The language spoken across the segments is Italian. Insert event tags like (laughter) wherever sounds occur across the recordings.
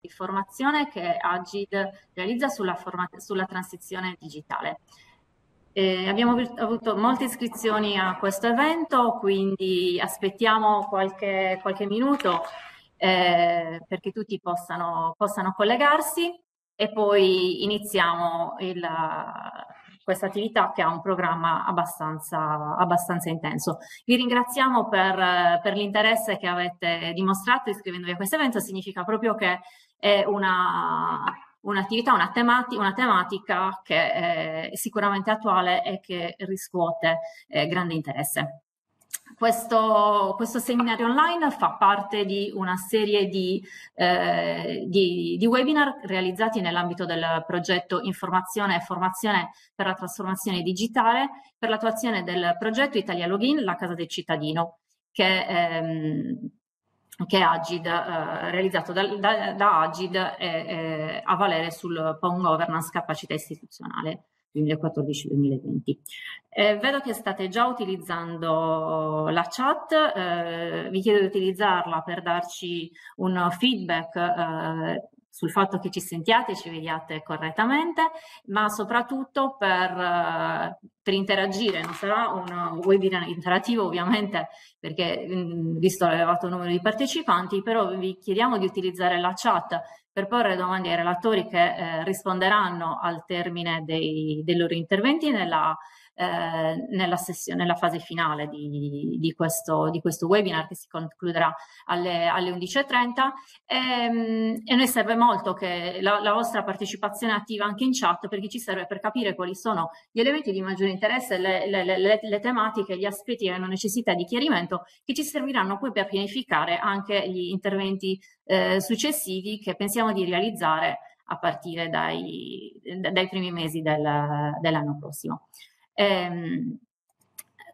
di formazione che Agid realizza sulla, sulla transizione digitale. Eh, abbiamo avuto molte iscrizioni a questo evento, quindi aspettiamo qualche, qualche minuto eh, perché tutti possano, possano, collegarsi e poi iniziamo questa attività che ha un programma abbastanza, abbastanza intenso. Vi ringraziamo per, per l'interesse che avete dimostrato iscrivendovi a questo evento, significa proprio che è una un'attività, una, temati una, tematica che è sicuramente attuale e che riscuote eh, grande interesse. Questo, questo, seminario online fa parte di una serie di, eh, di, di webinar realizzati nell'ambito del progetto Informazione e Formazione per la trasformazione digitale per l'attuazione del progetto Italia Login, la casa del cittadino, che ehm, che è Agid, eh, realizzato da, da, da Agid e, eh, a valere sul PON Governance Capacità Istituzionale 2014-2020. Eh, vedo che state già utilizzando la chat, eh, vi chiedo di utilizzarla per darci un feedback eh, sul fatto che ci sentiate e ci vediate correttamente, ma soprattutto per, eh, per interagire. Non sarà un webinar interattivo ovviamente perché visto l'elevato numero di partecipanti, però vi chiediamo di utilizzare la chat per porre domande ai relatori che eh, risponderanno al termine dei, dei loro interventi nella eh, nella, sessione, nella fase finale di, di, questo, di, questo, webinar che si concluderà alle, alle 11.30 e, ehm, e, noi serve molto che la, la, vostra partecipazione attiva anche in chat perché ci serve per capire quali sono gli elementi di maggiore interesse, le, le, le, le tematiche, gli aspetti che hanno necessità di chiarimento che ci serviranno poi per pianificare anche gli interventi eh, successivi che pensiamo di realizzare a partire dai, dai primi mesi del, dell'anno prossimo. Ehm,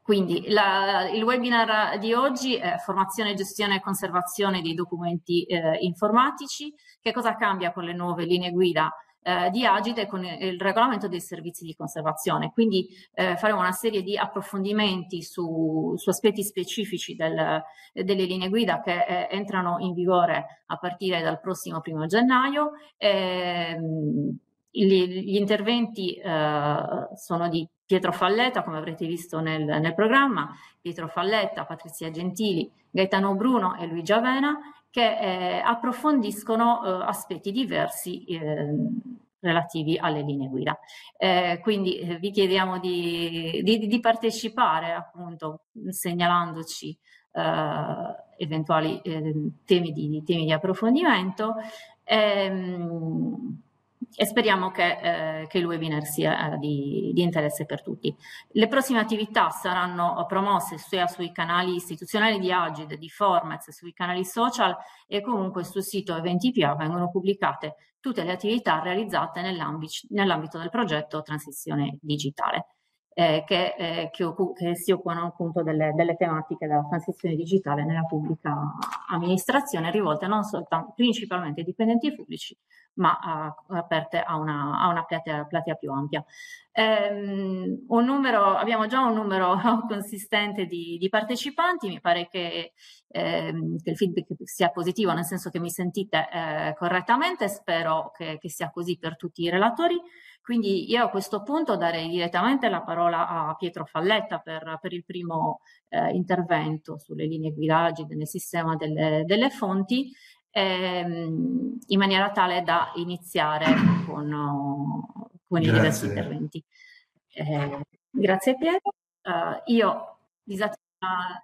quindi la, il webinar di oggi è formazione, gestione e conservazione dei documenti eh, informatici. Che cosa cambia con le nuove linee guida eh, di Agite e con il regolamento dei servizi di conservazione? Quindi eh, faremo una serie di approfondimenti su, su aspetti specifici del, delle linee guida che eh, entrano in vigore a partire dal prossimo primo gennaio. Ehm, gli, gli interventi eh, sono di Pietro Falletta, come avrete visto nel, nel, programma, Pietro Falletta, Patrizia Gentili, Gaetano Bruno e Luigi Avena, che eh, approfondiscono eh, aspetti diversi eh, relativi alle linee guida. Eh, quindi eh, vi chiediamo di, di, di, partecipare, appunto, segnalandoci eventuali temi di, temi, di, approfondimento. Ehm, e speriamo che, eh, che, il webinar sia eh, di, di, interesse per tutti. Le prossime attività saranno promosse sia sui canali istituzionali di Agid, di Formez, sui canali social e comunque sul sito Eventi.pa vengono pubblicate tutte le attività realizzate nell'ambito del progetto Transizione Digitale. Eh, che, eh, che, che, si occupano appunto delle, delle, tematiche della transizione digitale nella pubblica amministrazione rivolte non soltanto principalmente ai dipendenti pubblici ma uh, aperte a una, a una platea, platea, più ampia. Un numero, abbiamo già un numero (laughs) consistente di, di partecipanti, mi pare che, ehm, che, il feedback sia positivo, nel senso che mi sentite eh, correttamente, spero che, che, sia così per tutti i relatori. Quindi io a questo punto darei direttamente la parola a Pietro Falletta per, per il primo eh, intervento sulle linee guidaggi nel sistema delle, delle fonti ehm, in maniera tale da iniziare con, con i diversi interventi. Eh, grazie Pietro. Uh, io disattivo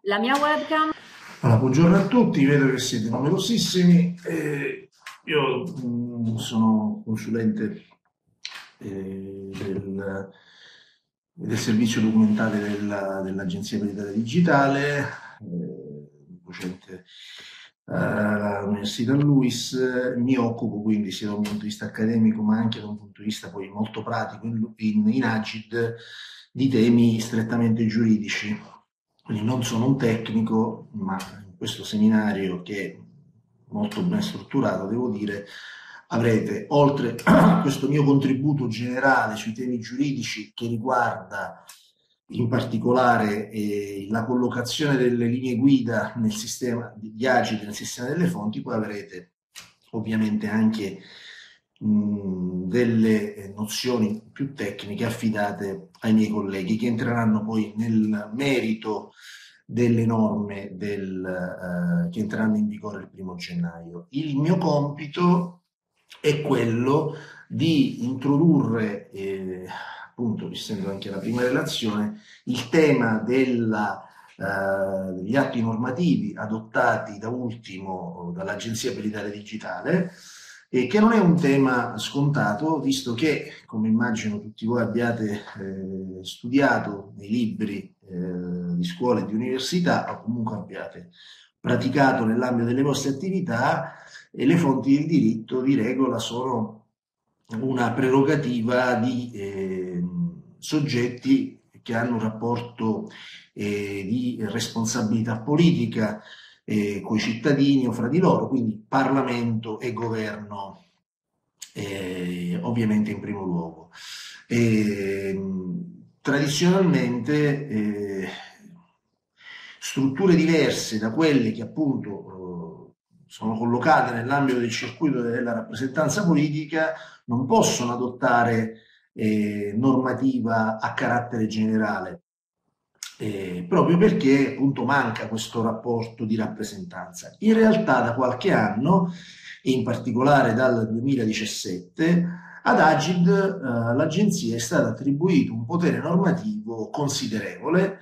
la mia webcam. Allora, buongiorno a tutti, vedo che siete numerosissimi. Eh, io mh, mm, sono consulente eh, del, del, servizio documentale della, dell'Agenzia per l'Italia Digitale, eh, docente all'Università Lewis, mi occupo quindi sia da un punto di vista accademico ma anche da un punto di vista poi molto pratico in, in, in Agid di temi strettamente giuridici. Quindi non sono un tecnico, ma in questo seminario che è molto ben strutturato, devo dire, avrete, oltre a questo mio contributo generale sui temi giuridici che riguarda in particolare eh, la collocazione delle linee guida nel sistema di agili nel sistema delle fonti, poi avrete ovviamente anche mh, delle nozioni più tecniche affidate ai miei colleghi che entreranno poi nel merito delle norme del, eh, che entreranno in vigore il primo gennaio. Il mio compito è quello di introdurre, eh, appunto, essendo anche la prima relazione, il tema della, eh, degli atti normativi adottati da ultimo dall'Agenzia per l'Italia Digitale, e che non è un tema scontato, visto che, come immagino tutti voi abbiate eh, studiato nei libri eh, di scuola e di università, o comunque abbiate praticato nell'ambito delle vostre attività, e le fonti del diritto di regola sono una prerogativa di eh, soggetti che hanno un rapporto eh, di responsabilità politica, eh, i cittadini o fra di loro, quindi Parlamento e governo eh, ovviamente in primo luogo. E, tradizionalmente eh, strutture diverse da quelle che appunto sono collocate nell'ambito del circuito della rappresentanza politica non possono adottare eh, normativa a carattere generale eh, proprio perché appunto manca questo rapporto di rappresentanza. In realtà da qualche anno, in particolare dal 2017, ad Agid eh, l'agenzia è stato attribuito un potere normativo considerevole.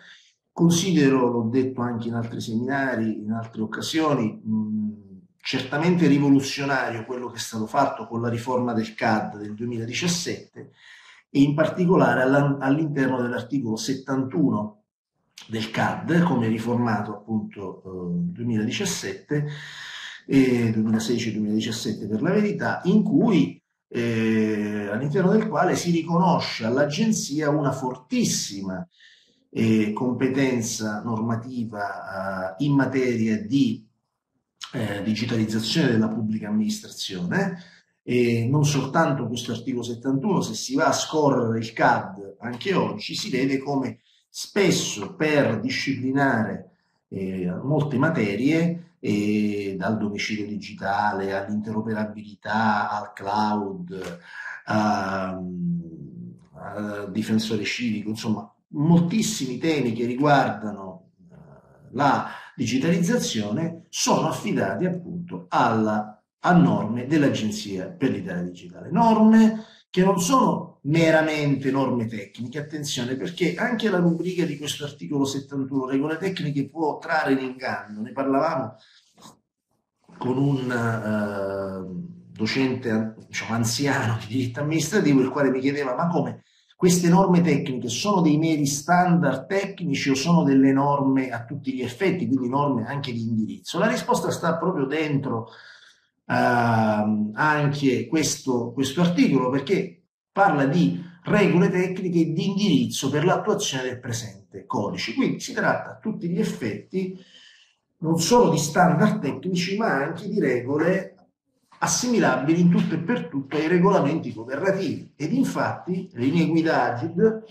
Considero, l'ho detto anche in altri seminari, in altre occasioni, mh, certamente rivoluzionario quello che è stato fatto con la riforma del CAD del 2017 e in particolare all'interno dell'articolo 71 del CAD, come riformato appunto nel 2017 e 2016-2017 per la verità, in cui eh, all'interno del quale si riconosce all'agenzia una fortissima eh, competenza normativa eh, in materia di eh, digitalizzazione della pubblica amministrazione e non soltanto questo articolo 71, se si va a scorrere il CAD anche oggi si vede come spesso per disciplinare eh, molte materie, eh, dal domicilio digitale all'interoperabilità, al cloud, al difensore civico, insomma, moltissimi temi che riguardano eh, la digitalizzazione sono affidati appunto alla, a norme dell'Agenzia per l'Italia Digitale. Norme che non sono meramente norme tecniche, attenzione perché anche la rubrica di questo articolo 71, regole tecniche, può trarre in inganno, ne parlavamo con un uh, docente diciamo, anziano di diritto amministrativo, il quale mi chiedeva ma come queste norme tecniche sono dei meri standard tecnici o sono delle norme a tutti gli effetti, quindi norme anche di indirizzo? La risposta sta proprio dentro uh, anche questo, questo articolo perché parla di regole tecniche di indirizzo per l'attuazione del presente codice. Quindi si tratta a tutti gli effetti non solo di standard tecnici, ma anche di regole assimilabili in tutto e per tutto ai regolamenti governativi. Ed infatti le linee guida Agid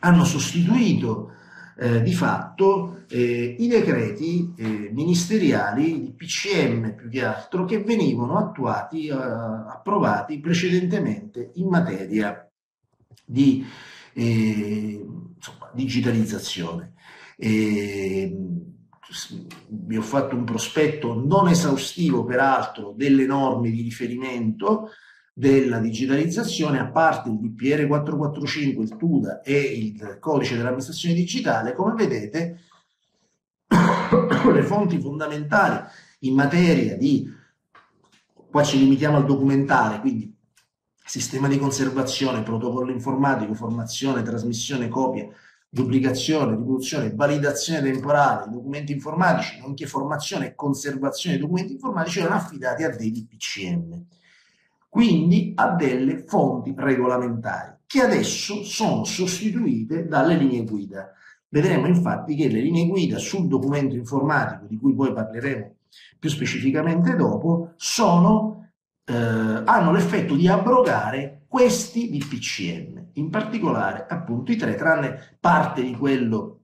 hanno sostituito eh, di fatto eh, i decreti eh, ministeriali di PCM più che altro che venivano attuati, eh, approvati precedentemente in materia di eh, insomma, digitalizzazione. Vi ho fatto un prospetto non esaustivo peraltro delle norme di riferimento della digitalizzazione, a parte il DPR 445, il TUDA e il codice dell'amministrazione digitale, come vedete, (coughs) le fonti fondamentali in materia di, qua ci limitiamo al documentale, quindi sistema di conservazione, protocollo informatico, formazione, trasmissione, copia, duplicazione, riproduzione, validazione temporale, documenti informatici, nonché formazione e conservazione dei documenti informatici erano affidati a dei DPCM quindi a delle fonti regolamentari che adesso sono sostituite dalle linee guida. Vedremo infatti che le linee guida sul documento informatico, di cui poi parleremo più specificamente dopo, sono, eh, hanno l'effetto di abrogare questi DPCM, in particolare appunto i tre, tranne parte di quello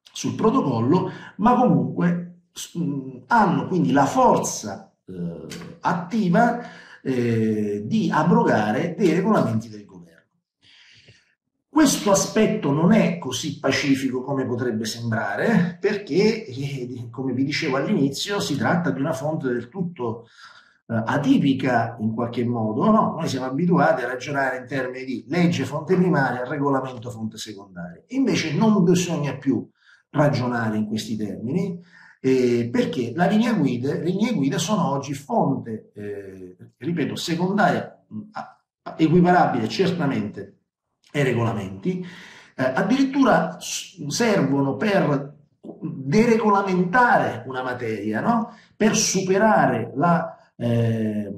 sul protocollo, ma comunque mh, hanno quindi la forza eh, attiva eh, di abrogare dei regolamenti del governo. Questo aspetto non è così pacifico come potrebbe sembrare, perché, eh, come vi dicevo all'inizio, si tratta di una fonte del tutto atipica in qualche modo. No? Noi siamo abituati a ragionare in termini di legge fonte primaria, regolamento fonte secondaria. Invece non bisogna più ragionare in questi termini, eh, perché la linea guida, le linee guida sono oggi fonte, eh, ripeto, secondaria, equiparabile certamente ai regolamenti, eh, addirittura servono per deregolamentare una materia, no? per superare la, eh,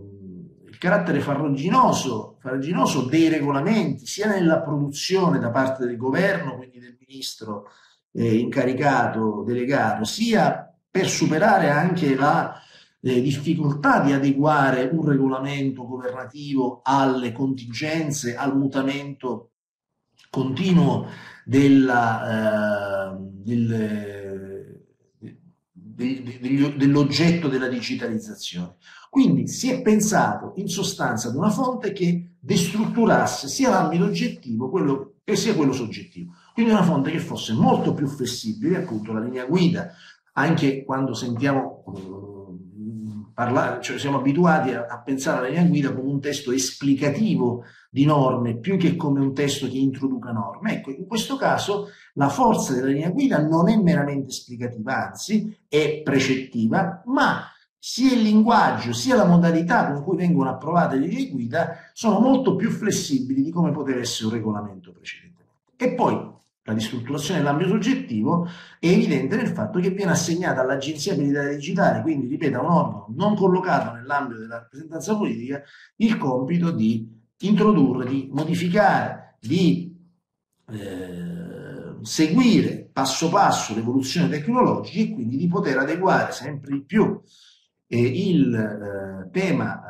il carattere farraginoso, farraginoso dei regolamenti, sia nella produzione da parte del governo, quindi del ministro eh, incaricato, delegato, sia per superare anche la eh, difficoltà di adeguare un regolamento governativo alle contingenze, al mutamento continuo della, eh, del, de, dell'oggetto della digitalizzazione. Quindi si è pensato in sostanza ad una fonte che destrutturasse sia l'ambito oggettivo quello, e sia quello soggettivo. Quindi una fonte che fosse molto più flessibile, appunto la linea guida anche quando sentiamo uh, parlare, cioè siamo abituati a, a, pensare alla linea guida come un testo esplicativo di norme più che come un testo che introduca norme. Ecco, in questo caso la forza della linea guida non è meramente esplicativa, anzi è precettiva, ma sia il linguaggio sia la modalità con cui vengono approvate le linee guida sono molto più flessibili di come poteva essere un regolamento precedente. E poi la ristrutturazione dell'ambito soggettivo è evidente nel fatto che viene assegnata all'Agenzia per l'Italia Digitale, quindi ripeto, un organo non collocato nell'ambito della rappresentanza politica, il compito di introdurre, di modificare, di eh, seguire passo passo l'evoluzione tecnologica e quindi di poter adeguare sempre di più il eh, tema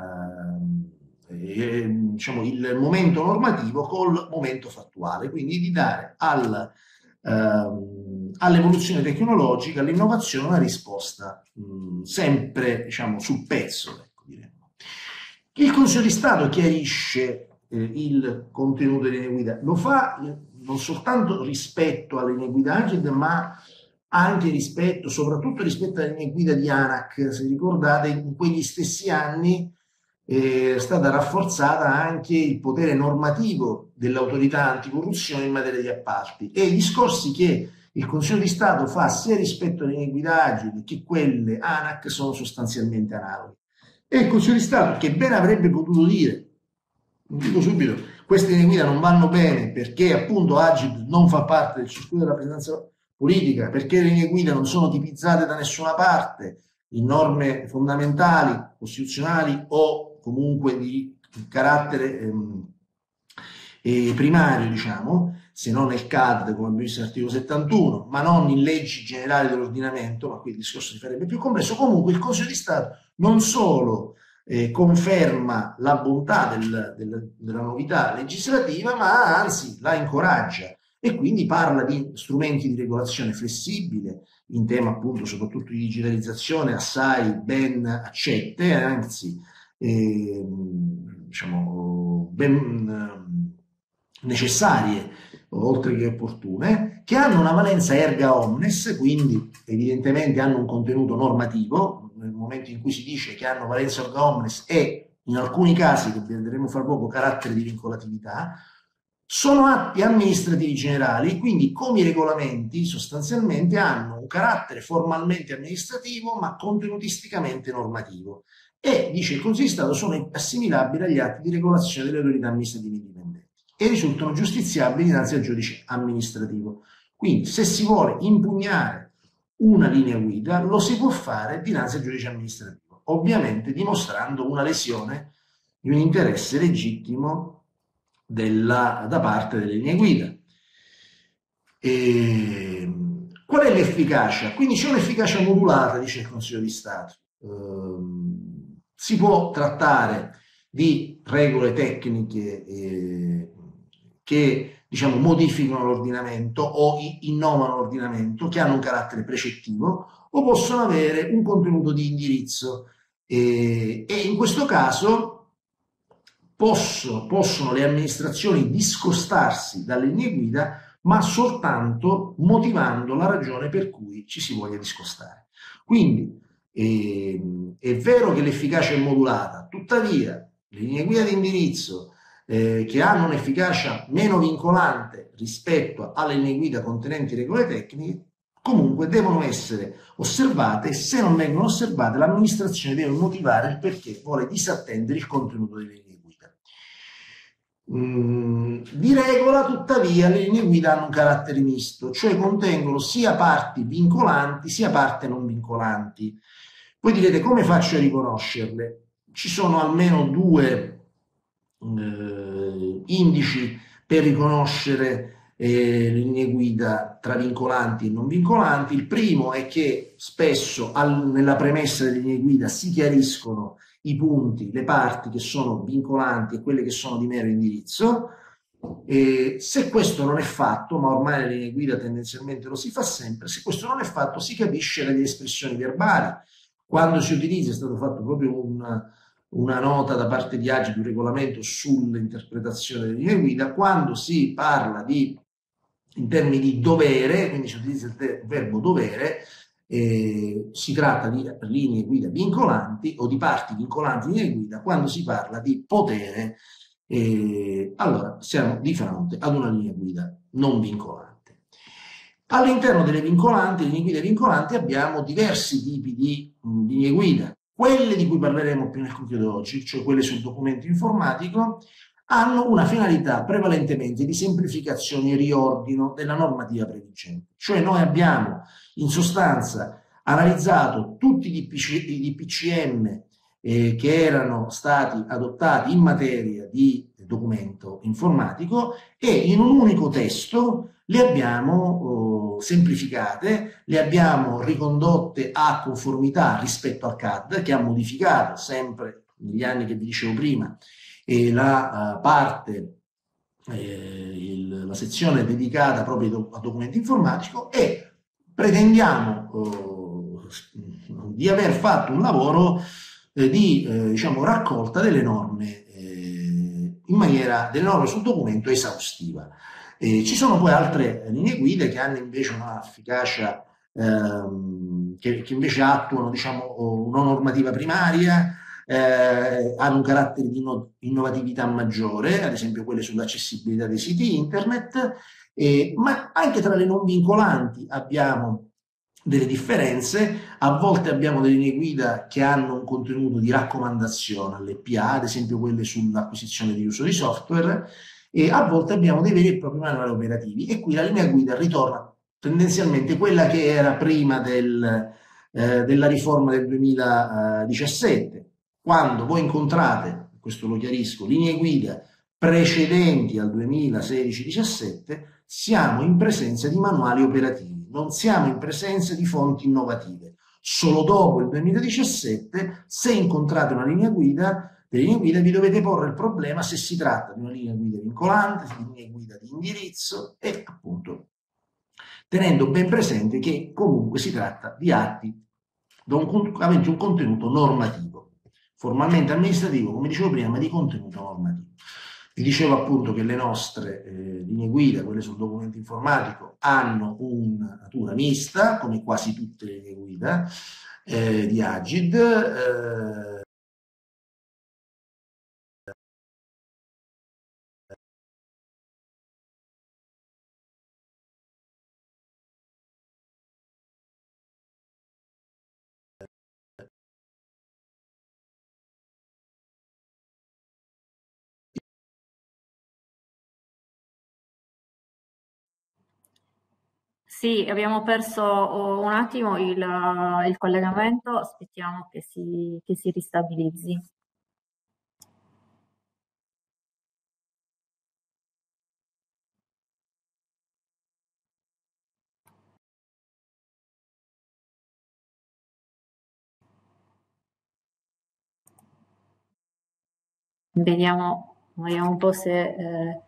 eh, diciamo, il momento normativo col momento fattuale, quindi di dare al, ehm, all'evoluzione tecnologica, all'innovazione una risposta mh, sempre diciamo, sul pezzo. Ecco, il Consiglio di Stato chiarisce eh, il contenuto delle linee guida, lo fa non soltanto rispetto alle linee guida AGID, ma anche rispetto, soprattutto rispetto alle linee guida di ANAC. Se ricordate, in quegli stessi anni è stata rafforzata anche il potere normativo dell'autorità anticorruzione in materia di appalti e i discorsi che il Consiglio di Stato fa sia rispetto alle linee guida agili che quelle ANAC sono sostanzialmente analoghe. E il Consiglio di Stato, che ben avrebbe potuto dire, dico subito, queste linee guida non vanno bene perché appunto Agid non fa parte del circuito della rappresentanza politica, perché le linee guida non sono tipizzate da nessuna parte in norme fondamentali, costituzionali o comunque di carattere ehm, eh, primario, diciamo, se non nel CAD, come abbiamo visto nell'articolo 71, ma non in leggi generali dell'ordinamento, ma qui il discorso si farebbe più complesso, comunque il Consiglio di Stato non solo eh, conferma la bontà del, del, della novità legislativa, ma anzi la incoraggia e quindi parla di strumenti di regolazione flessibile in tema appunto soprattutto di digitalizzazione assai ben accette, anzi eh, diciamo, ben eh, necessarie, oltre che opportune, che hanno una valenza erga omnes, quindi evidentemente hanno un contenuto normativo, nel momento in cui si dice che hanno valenza erga omnes e in alcuni casi, che vedremo fra poco, carattere di vincolatività, sono atti amministrativi generali, quindi come i regolamenti sostanzialmente hanno un carattere formalmente amministrativo ma contenutisticamente normativo e, dice il Consiglio di Stato, sono assimilabili agli atti di regolazione delle autorità amministrative indipendenti e risultano giustiziabili dinanzi al giudice amministrativo. Quindi, se si vuole impugnare una linea guida, lo si può fare dinanzi al giudice amministrativo, ovviamente dimostrando una lesione di un interesse legittimo della, da parte delle linee guida. E, qual è l'efficacia? Quindi c'è un'efficacia modulata, dice il Consiglio di Stato. Ehm, si può trattare di regole tecniche eh, che diciamo, modificano l'ordinamento o innovano l'ordinamento, che hanno un carattere precettivo, o possono avere un contenuto di indirizzo. E, e in questo caso posso, possono le amministrazioni discostarsi dalle linee guida, ma soltanto motivando la ragione per cui ci si voglia discostare. Quindi eh, è vero che l'efficacia è modulata, tuttavia le linee guida di indirizzo eh, che hanno un'efficacia meno vincolante rispetto alle linee guida contenenti regole tecniche, comunque devono essere osservate e se non vengono osservate l'amministrazione deve motivare il perché vuole disattendere il contenuto delle linee. Mm, di regola, tuttavia, le linee guida hanno un carattere misto, cioè contengono sia parti vincolanti sia parti non vincolanti. Voi direte come faccio a riconoscerle? Ci sono almeno due eh, indici per riconoscere eh, linee guida tra vincolanti e non vincolanti. Il primo è che spesso al, nella premessa delle linee guida si chiariscono i punti, le parti che sono vincolanti e quelle che sono di mero indirizzo. E se questo non è fatto, ma ormai le linee guida tendenzialmente lo si fa sempre, se questo non è fatto si capisce dalle espressioni verbali. Quando si utilizza, è stato fatto proprio un, una nota da parte di Agi di un regolamento sull'interpretazione delle linee guida, quando si parla di, in termini di dovere, quindi si utilizza il verbo dovere, eh, si tratta di linee guida vincolanti o di parti vincolanti di linee guida, quando si parla di potere, eh, allora siamo di fronte ad una linea guida non vincolante. All'interno delle vincolanti, linee guida vincolanti, abbiamo diversi tipi di mh, linee guida. Quelle di cui parleremo più nel concreto oggi, cioè quelle sul documento informatico, hanno una finalità prevalentemente di semplificazione e riordino della normativa previgente. Cioè noi abbiamo in sostanza analizzato tutti i, DPCM eh, che erano stati adottati in materia di documento informatico e in un unico testo le abbiamo oh, semplificate, le abbiamo ricondotte a conformità rispetto al CAD che ha modificato sempre negli anni che vi dicevo prima eh, la uh, parte, eh, il, la sezione dedicata proprio a documento informatico e pretendiamo oh, di aver fatto un lavoro eh, di eh, diciamo, raccolta delle norme eh, in maniera delle norme sul documento esaustiva. Eh, ci sono poi altre linee guida che hanno invece un'efficacia ehm, che, che, invece attuano diciamo, una normativa primaria, eh, hanno un carattere di innovatività maggiore, ad esempio quelle sull'accessibilità dei siti internet, eh, ma anche tra le non vincolanti abbiamo delle differenze, a volte abbiamo delle linee guida che hanno un contenuto di raccomandazione all'EPA, ad esempio quelle sull'acquisizione di uso di software, e a volte abbiamo dei veri e propri manuali operativi. E qui la linea guida ritorna tendenzialmente quella che era prima del, eh, della riforma del 2017, quando voi incontrate, questo lo chiarisco, linee guida precedenti al 2016-17, siamo in presenza di manuali operativi, non siamo in presenza di fonti innovative. Solo dopo il 2017, se incontrate una linea guida, delle linee guida vi dovete porre il problema se si tratta di una linea guida vincolante, di linea guida di indirizzo e appunto tenendo ben presente che comunque si tratta di atti aventi un contenuto normativo, formalmente amministrativo, come dicevo prima, ma di contenuto normativo. Vi dicevo appunto che le nostre eh, linee guida, quelle sul documento informatico, hanno una natura mista, come quasi tutte le linee guida eh, di Agid. Eh, Sì, abbiamo perso oh, un attimo il, il collegamento, aspettiamo che si, che si ristabilizzi. Vediamo, vediamo un po' se... Eh,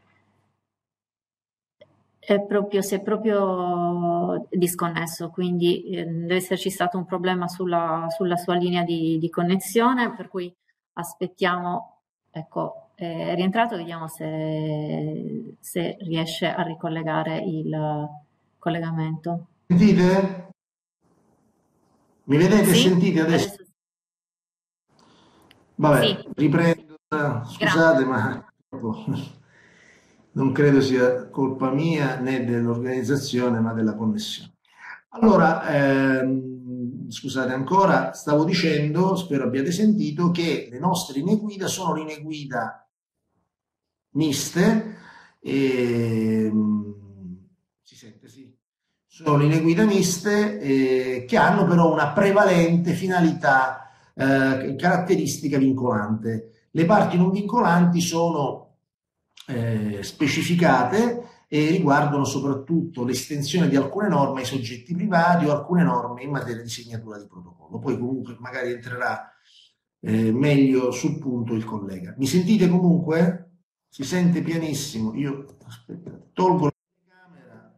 è proprio, si è proprio disconnesso, quindi eh, deve esserci stato un problema sulla, sulla sua linea di, di, connessione, per cui aspettiamo, ecco, è rientrato, vediamo se, se riesce a ricollegare il collegamento. Sentite? Mi vedete sì? sentite adesso? adesso Vabbè, sì. riprendo, scusate Grazie. ma non credo sia colpa mia né dell'organizzazione ma della connessione. Allora, ehm, scusate ancora, stavo dicendo, spero abbiate sentito, che le nostre linee guida sono linee guida miste, e, ehm, si sente sì, sono linee guida miste eh, che hanno però una prevalente finalità, eh, caratteristica vincolante. Le parti non vincolanti sono eh, specificate e riguardano soprattutto l'estensione di alcune norme ai soggetti privati o alcune norme in materia di segnatura di protocollo. Poi comunque magari entrerà eh, meglio sul punto il collega. Mi sentite comunque? Si sente pianissimo. Io aspettate, tolgo la camera.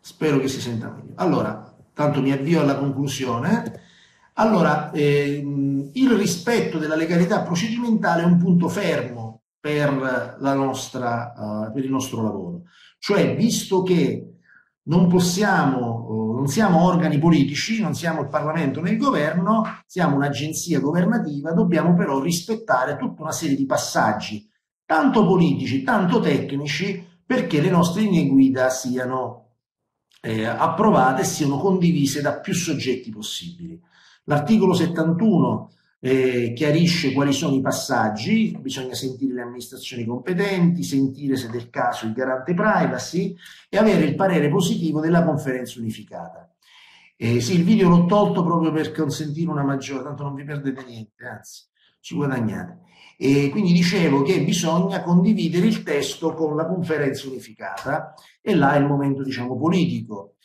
Spero che si senta meglio. Allora, tanto mi avvio alla conclusione. Allora, ehm, il rispetto della legalità procedimentale è un punto fermo per, nostra, uh, per il nostro lavoro. Cioè, visto che non possiamo, uh, non siamo organi politici, non siamo il Parlamento né il governo, siamo un'agenzia governativa, dobbiamo però rispettare tutta una serie di passaggi, tanto politici, tanto tecnici, perché le nostre linee guida siano eh, approvate e siano condivise da più soggetti possibili. L'articolo 71 eh, chiarisce quali sono i passaggi, bisogna sentire le amministrazioni competenti, sentire se del caso il garante privacy e avere il parere positivo della conferenza unificata. Eh, sì, il video l'ho tolto proprio per consentire una maggiore, tanto non vi perdete niente, anzi ci guadagnate. E quindi dicevo che bisogna condividere il testo con la conferenza unificata e là è il momento diciamo politico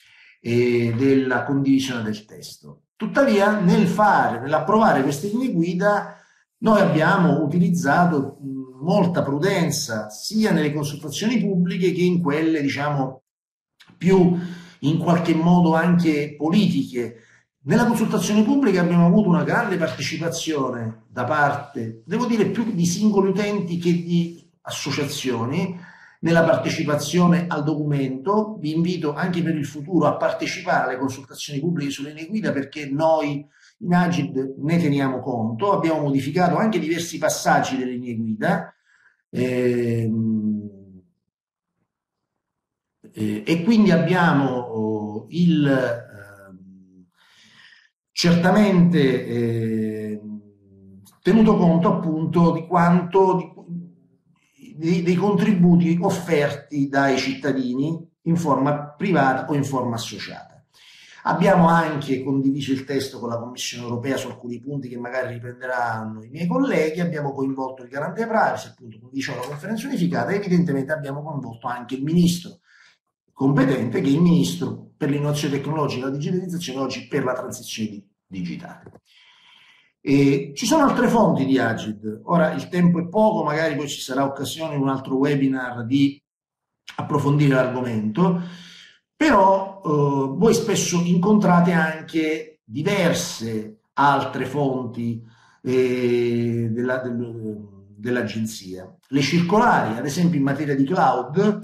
eh, della condivisione del testo. Tuttavia, nel fare, nell'approvare queste linee guida, noi abbiamo utilizzato molta prudenza sia nelle consultazioni pubbliche che in quelle, diciamo, più in qualche modo anche politiche. Nella consultazione pubblica abbiamo avuto una grande partecipazione da parte, devo dire, più di singoli utenti che di associazioni, nella partecipazione al documento. Vi invito anche per il futuro a partecipare alle consultazioni pubbliche sulle linee guida perché noi in Agid ne teniamo conto. Abbiamo modificato anche diversi passaggi delle linee guida. Ehm, eh, e quindi abbiamo oh, il, eh, certamente eh, tenuto conto appunto di quanto, di dei, dei contributi offerti dai cittadini in forma privata o in forma associata. Abbiamo anche condiviso il testo con la Commissione europea su alcuni punti che magari riprenderanno i miei colleghi, abbiamo coinvolto il garante privacy, appunto come dicevo la conferenza unificata, e evidentemente abbiamo coinvolto anche il ministro competente che è il ministro per l'innovazione tecnologica e la digitalizzazione oggi per la transizione digitale. E ci sono altre fonti di Agid, ora il tempo è poco, magari poi ci sarà occasione in un altro webinar di approfondire l'argomento, però eh, voi spesso incontrate anche diverse altre fonti eh, della, del, dell'agenzia. Le circolari, ad esempio in materia di cloud,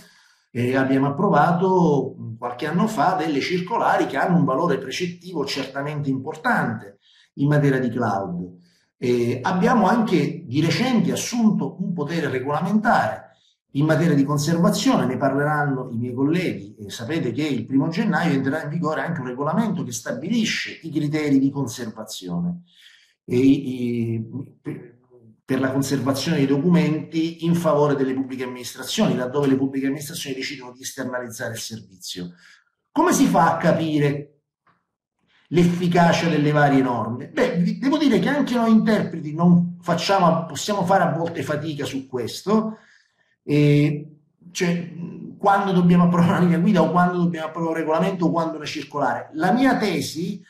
eh, abbiamo approvato qualche anno fa delle circolari che hanno un valore precettivo certamente importante in materia di cloud. Eh, abbiamo anche di recente assunto un potere regolamentare in materia di conservazione, ne parleranno i miei colleghi. E sapete che il primo gennaio entrerà in vigore anche un regolamento che stabilisce i criteri di conservazione e, e, per la conservazione dei documenti in favore delle pubbliche amministrazioni, laddove le pubbliche amministrazioni decidono di esternalizzare il servizio. Come si fa a capire l'efficacia delle varie norme? Beh, devo dire che anche noi interpreti facciamo, possiamo fare a volte fatica su questo, e cioè quando dobbiamo approvare una linea guida o quando dobbiamo approvare un regolamento o quando una circolare. La mia tesi,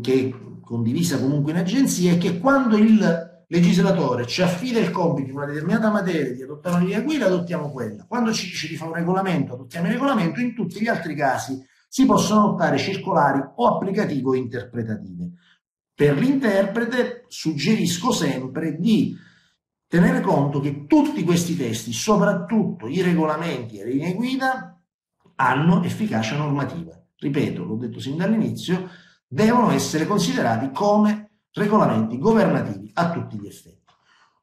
che è condivisa comunque in agenzia, è che quando il legislatore ci affida il compito in una determinata materia di adottare una linea guida, adottiamo quella. Quando ci dice di fare un regolamento, adottiamo il regolamento, in tutti gli altri casi si possono adottare circolari o applicative o interpretative. Per l'interprete suggerisco sempre di tenere conto che tutti questi testi, soprattutto i regolamenti e le linee guida, hanno efficacia normativa. Ripeto, l'ho detto sin dall'inizio, devono essere considerati come regolamenti governativi a tutti gli effetti.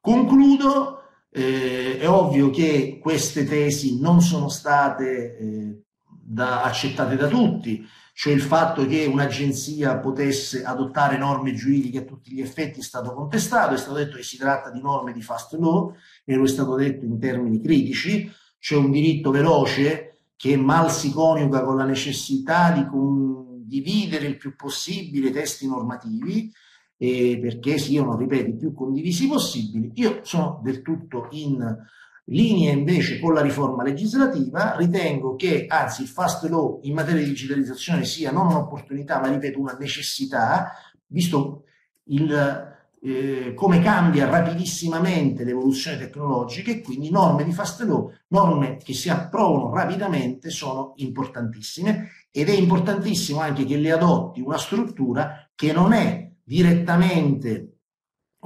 Concludo, eh, è ovvio che queste tesi non sono state eh, da, accettate da tutti, cioè il fatto che un'agenzia potesse adottare norme giuridiche a tutti gli effetti è stato contestato, è stato detto che si tratta di norme di fast law e lo è stato detto in termini critici, c'è un diritto veloce che mal si coniuga con la necessità di condividere il più possibile testi normativi eh, perché siano, ripeto, i più condivisi possibili. Io sono del tutto in linea invece con la riforma legislativa, ritengo che anzi il fast law in materia di digitalizzazione sia non un'opportunità, ma ripeto una necessità, visto il, eh, come cambia rapidissimamente l'evoluzione tecnologica e quindi norme di fast law, norme che si approvano rapidamente sono importantissime ed è importantissimo anche che le adotti una struttura che non è direttamente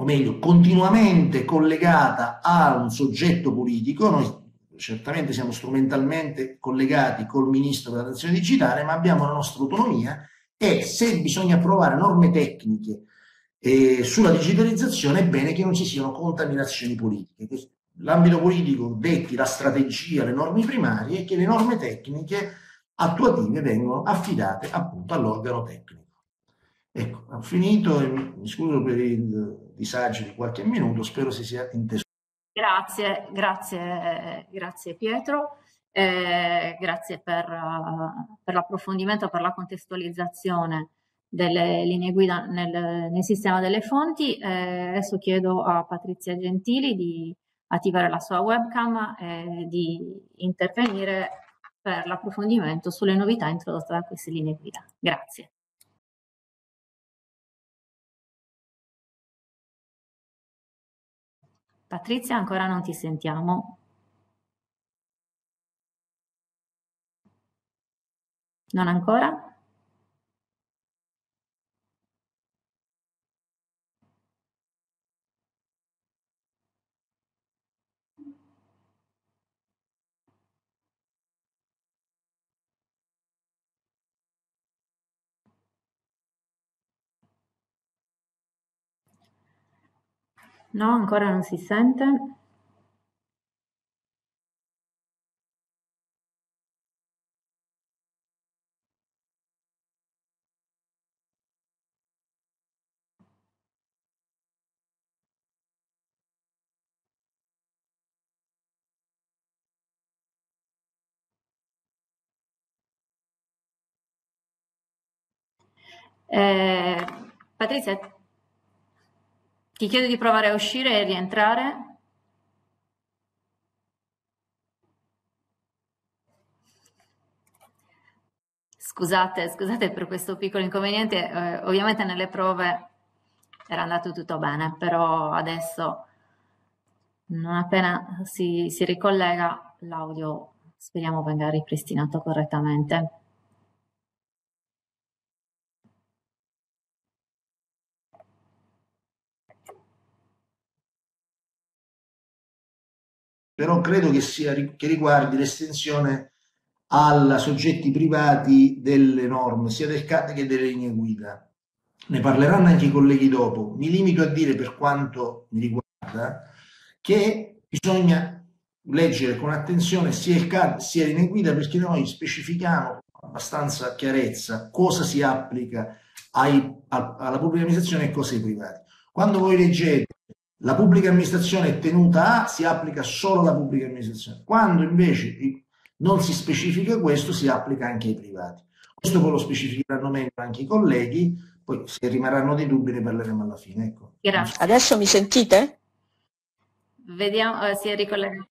o meglio, continuamente collegata a un soggetto politico, noi certamente siamo strumentalmente collegati col Ministro della Transizione Digitale, ma abbiamo la nostra autonomia e se bisogna approvare norme tecniche eh, sulla digitalizzazione è bene che non ci siano contaminazioni politiche, che l'ambito politico detti la strategia, le norme primarie e che le norme tecniche attuative vengono affidate appunto all'organo tecnico. Ecco, ho finito mi scuso per il disagio di qualche minuto, spero si sia inteso. Grazie, grazie, grazie Pietro, eh, grazie per, per l'approfondimento, per la contestualizzazione delle linee guida nel, nel sistema delle fonti. Eh, adesso chiedo a Patrizia Gentili di attivare la sua webcam e di intervenire per l'approfondimento sulle novità introdotte da queste linee guida. Grazie. Patrizia, ancora non ti sentiamo. Non ancora? No, ancora non si sente. Eh, Patrizia, ti chiedo di provare a uscire e rientrare. Scusate, scusate per questo piccolo inconveniente, eh, ovviamente nelle prove era andato tutto bene, però adesso non appena si, si ricollega l'audio speriamo venga ripristinato correttamente. Però credo che, sia, che riguardi l'estensione a soggetti privati delle norme, sia del CAD che delle linee guida. Ne parleranno anche i colleghi dopo. Mi limito a dire, per quanto mi riguarda, che bisogna leggere con attenzione sia il CAD sia le linee guida perché noi specifichiamo abbastanza chiarezza cosa si applica ai, a, alla pubblica amministrazione e cosa ai privati. Quando voi leggete la pubblica amministrazione è tenuta a, si applica solo alla pubblica amministrazione. Quando invece non si specifica questo, si applica anche ai privati. Questo poi lo specificheranno meglio anche i colleghi, poi se rimarranno dei dubbi ne parleremo alla fine. Ecco. Grazie. Adesso mi sentite? Vediamo, eh, si è ricollegato.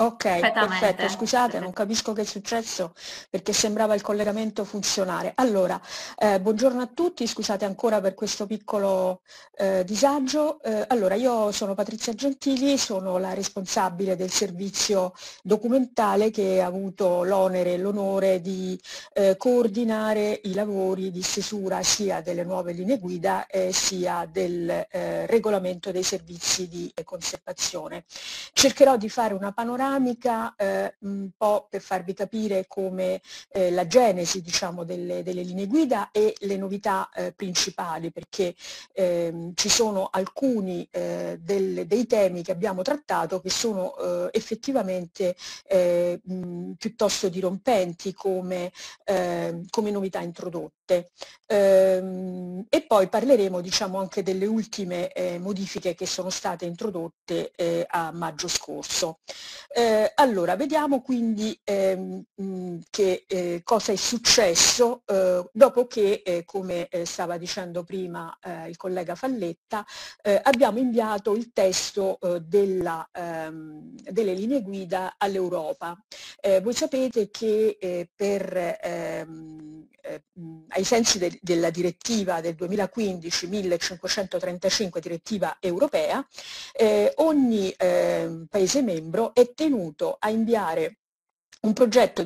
Ok, perfetto, scusate, non capisco che è successo perché sembrava il collegamento funzionare. Allora, eh, buongiorno a tutti, scusate ancora per questo piccolo eh, disagio. Eh, allora, io sono Patrizia Gentili, sono la responsabile del servizio documentale che ha avuto l'onere e l'onore di eh, coordinare i lavori di stesura sia delle nuove linee guida sia del eh, regolamento dei servizi di conservazione. Cercherò di fare una panoramica panoramica eh, un po' per farvi capire come eh, la genesi diciamo, delle, delle, linee guida e le novità eh, principali perché ehm, ci sono alcuni eh, del, dei temi che abbiamo trattato che sono eh, effettivamente eh, mh, piuttosto dirompenti come, ehm, come novità introdotte. Ehm, e poi parleremo diciamo, anche delle ultime modifiche che sono state introdotte a maggio scorso. Eh, allora, vediamo quindi ehm, che eh, cosa è successo eh, dopo che, eh, come eh, stava dicendo prima eh, il collega Falletta, abbiamo inviato il testo della, ehm, delle linee guida all'Europa. voi sapete che per, ehm, ai sensi de della direttiva del 2015 1535, direttiva europea, ogni ehm, Paese membro è tenuto tenuto a inviare progetto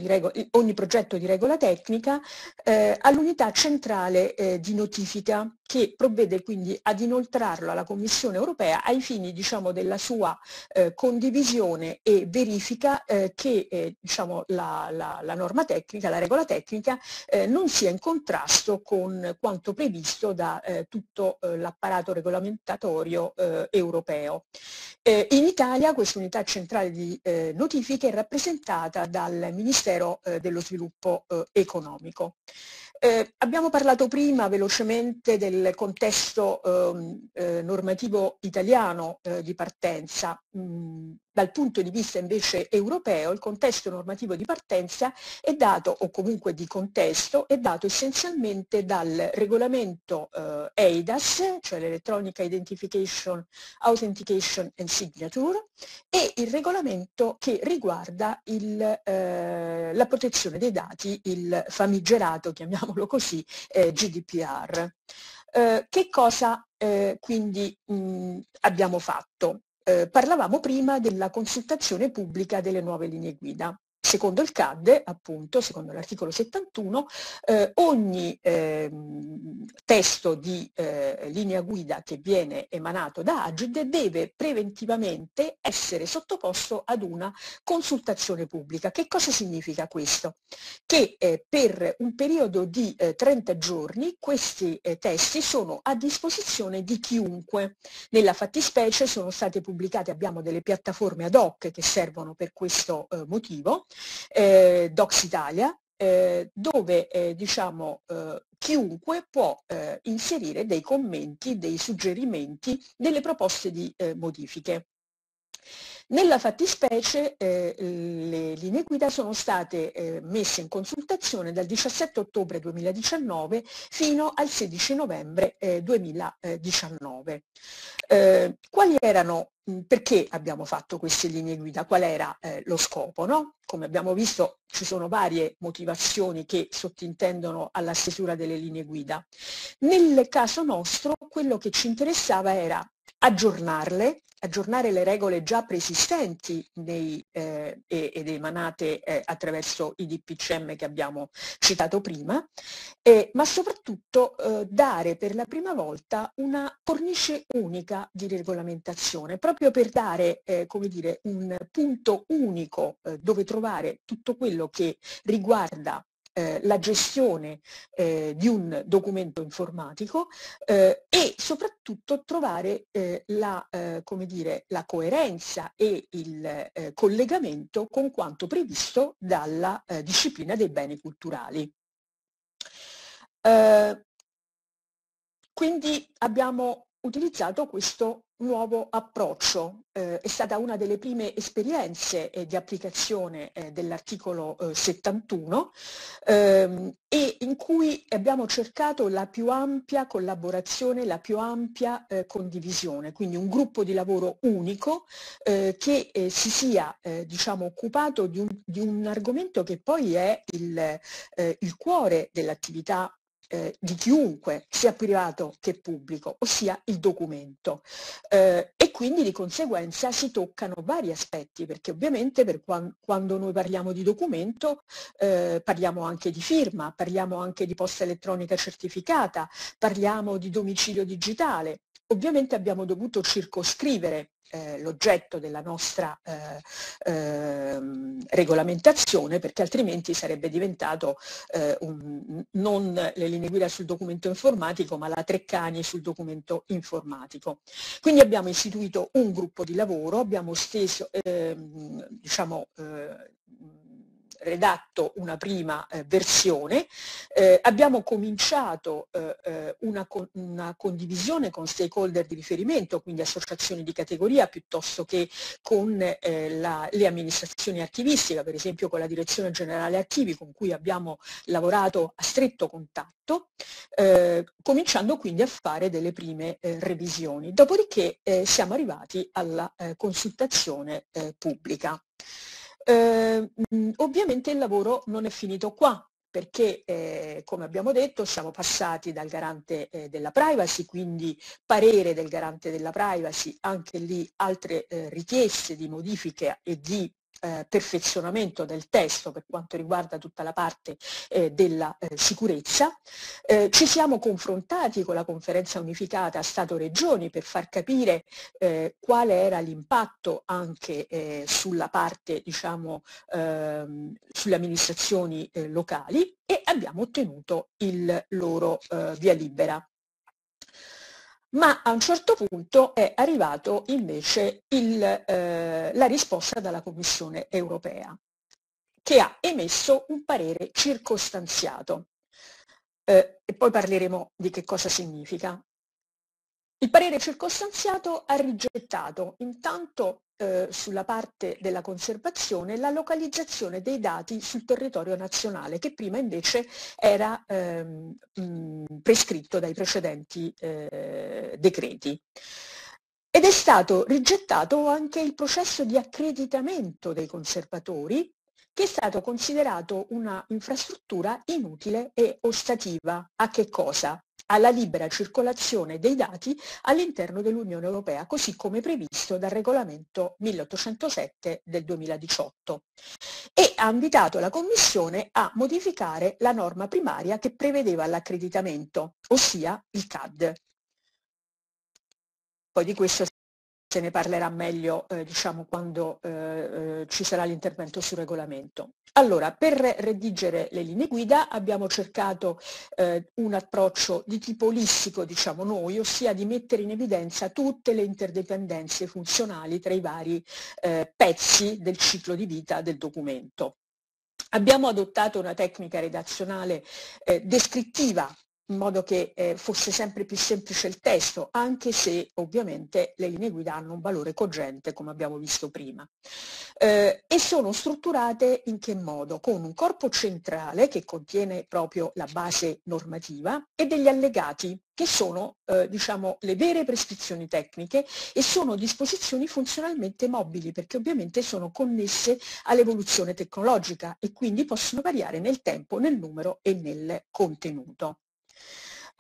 ogni progetto di regola tecnica eh, all'unità centrale eh, di notifica che provvede quindi ad inoltrarlo alla Commissione europea ai fini diciamo, della sua eh, condivisione e verifica eh, che eh, diciamo, la, la, la, norma tecnica, la regola tecnica eh, non sia in contrasto con quanto previsto da eh, tutto eh, l'apparato regolamentatorio europeo. in Italia questa unità centrale di notifiche è rappresentata dal Ministero dello Sviluppo Economico. Eh, abbiamo parlato prima velocemente del contesto ehm, eh, normativo italiano eh, di partenza. Mm, dal punto di vista invece europeo il contesto normativo di partenza è dato, o comunque di contesto, è dato essenzialmente dal regolamento eh, EIDAS, cioè l'Electronic Identification, Authentication and Signature, e il regolamento che riguarda il, eh, la protezione dei dati, il famigerato, chiamiamolo così, eh, GDPR. Eh, che cosa eh, quindi mh, abbiamo fatto? Eh, parlavamo prima della consultazione pubblica delle nuove linee guida. Secondo il CAD, appunto, secondo l'articolo 71, eh, ogni eh, testo di eh, linea guida che viene emanato da Agid deve preventivamente essere sottoposto ad una consultazione pubblica. Che cosa significa questo? Che eh, per un periodo di 30 eh, giorni questi eh, testi sono a disposizione di chiunque. Nella fattispecie sono state pubblicate, abbiamo delle piattaforme ad hoc che servono per questo motivo, eh, Docs Italia, eh, dove eh, diciamo, eh, chiunque può eh, inserire dei commenti, dei suggerimenti, delle proposte di eh, modifiche. Nella fattispecie eh, le linee guida sono state eh, messe in consultazione dal 17 ottobre 2019 fino al 16 novembre eh, 2019. Eh, quali erano, perché abbiamo fatto queste linee guida? Qual era eh, lo scopo? No? Come abbiamo visto ci sono varie motivazioni che sottintendono alla stesura delle linee guida. Nel caso nostro quello che ci interessava era aggiornarle, aggiornare le regole già preesistenti nei, eh, ed emanate eh, attraverso i DPCM che abbiamo citato prima, eh, ma soprattutto eh, dare per la prima volta una cornice unica di regolamentazione, proprio per dare eh, come dire, un punto unico eh, dove trovare tutto quello che riguarda eh, la gestione eh, di un documento informatico eh, e soprattutto trovare eh, la, eh, come dire, la, coerenza e il eh, collegamento con quanto previsto dalla disciplina dei beni culturali. quindi abbiamo utilizzato questo nuovo approccio. Eh, è stata una delle prime esperienze eh, di applicazione eh, dell'articolo 71 eh, ehm, e in cui abbiamo cercato la più ampia collaborazione, la più ampia eh, condivisione, quindi un gruppo di lavoro unico eh, che si sia diciamo, occupato di un, di un, argomento che poi è il, il cuore dell'attività eh, di chiunque, sia privato che pubblico, ossia il documento. Eh, e quindi di conseguenza si toccano vari aspetti, perché ovviamente per quando, quando noi parliamo di documento eh, parliamo anche di firma, parliamo anche di posta elettronica certificata, parliamo di domicilio digitale. Ovviamente abbiamo dovuto circoscrivere eh, l'oggetto della nostra eh, eh, regolamentazione perché altrimenti sarebbe diventato eh, un, non le linee guida sul documento informatico ma la Treccani sul documento informatico. Quindi abbiamo istituito un gruppo di lavoro, abbiamo steso, ehm, diciamo, eh, redatto una prima eh, versione, eh, abbiamo cominciato eh, eh una, una, condivisione con stakeholder di riferimento, quindi associazioni di categoria, piuttosto che con eh, la, le amministrazioni archivistiche, per esempio con la Direzione Generale Archivi, con cui abbiamo lavorato a stretto contatto, eh, cominciando quindi a fare delle prime revisioni. Dopodiché siamo arrivati alla consultazione pubblica. Eh, ovviamente il lavoro non è finito qua, perché eh, come abbiamo detto siamo passati dal garante eh, della privacy, quindi parere del garante della privacy, anche lì altre eh, richieste di modifiche e di eh, perfezionamento del testo per quanto riguarda tutta la parte eh, della eh, sicurezza. Eh, ci siamo confrontati con la conferenza unificata Stato-Regioni per far capire eh, quale era l'impatto anche eh, sulla parte, diciamo, ehm, sulle amministrazioni locali e abbiamo ottenuto il loro via libera ma a un certo punto è arrivato invece il, eh, la risposta dalla Commissione europea, che ha emesso un parere circostanziato. Eh, e poi parleremo di che cosa significa. Il parere circostanziato ha rigettato intanto eh, sulla parte della conservazione la localizzazione dei dati sul territorio nazionale che prima invece era ehm, prescritto dai precedenti eh, decreti. Ed è stato rigettato anche il processo di accreditamento dei conservatori che è stato considerato una infrastruttura inutile e ostativa. A che cosa? Alla libera circolazione dei dati all'interno dell'Unione Europea, così come previsto dal regolamento 1807 del 2018 e ha invitato la Commissione a modificare la norma primaria che prevedeva l'accreditamento, ossia il CAD. Poi di questo se ne parlerà meglio eh, diciamo, quando eh, eh, ci sarà l'intervento sul regolamento. Allora, per redigere le linee guida abbiamo cercato eh, un approccio di tipo olistico, diciamo noi, ossia di mettere in evidenza tutte le interdipendenze funzionali tra i vari eh, pezzi del ciclo di vita del documento. Abbiamo adottato una tecnica redazionale eh, descrittiva in modo che eh, fosse sempre più semplice il testo, anche se ovviamente le linee guida hanno un valore cogente, come abbiamo visto prima. Eh, e sono strutturate in che modo? Con un corpo centrale che contiene proprio la base normativa e degli allegati che sono eh, diciamo, le vere prescrizioni tecniche e sono disposizioni funzionalmente mobili perché ovviamente sono connesse all'evoluzione tecnologica e quindi possono variare nel tempo, nel numero e nel contenuto.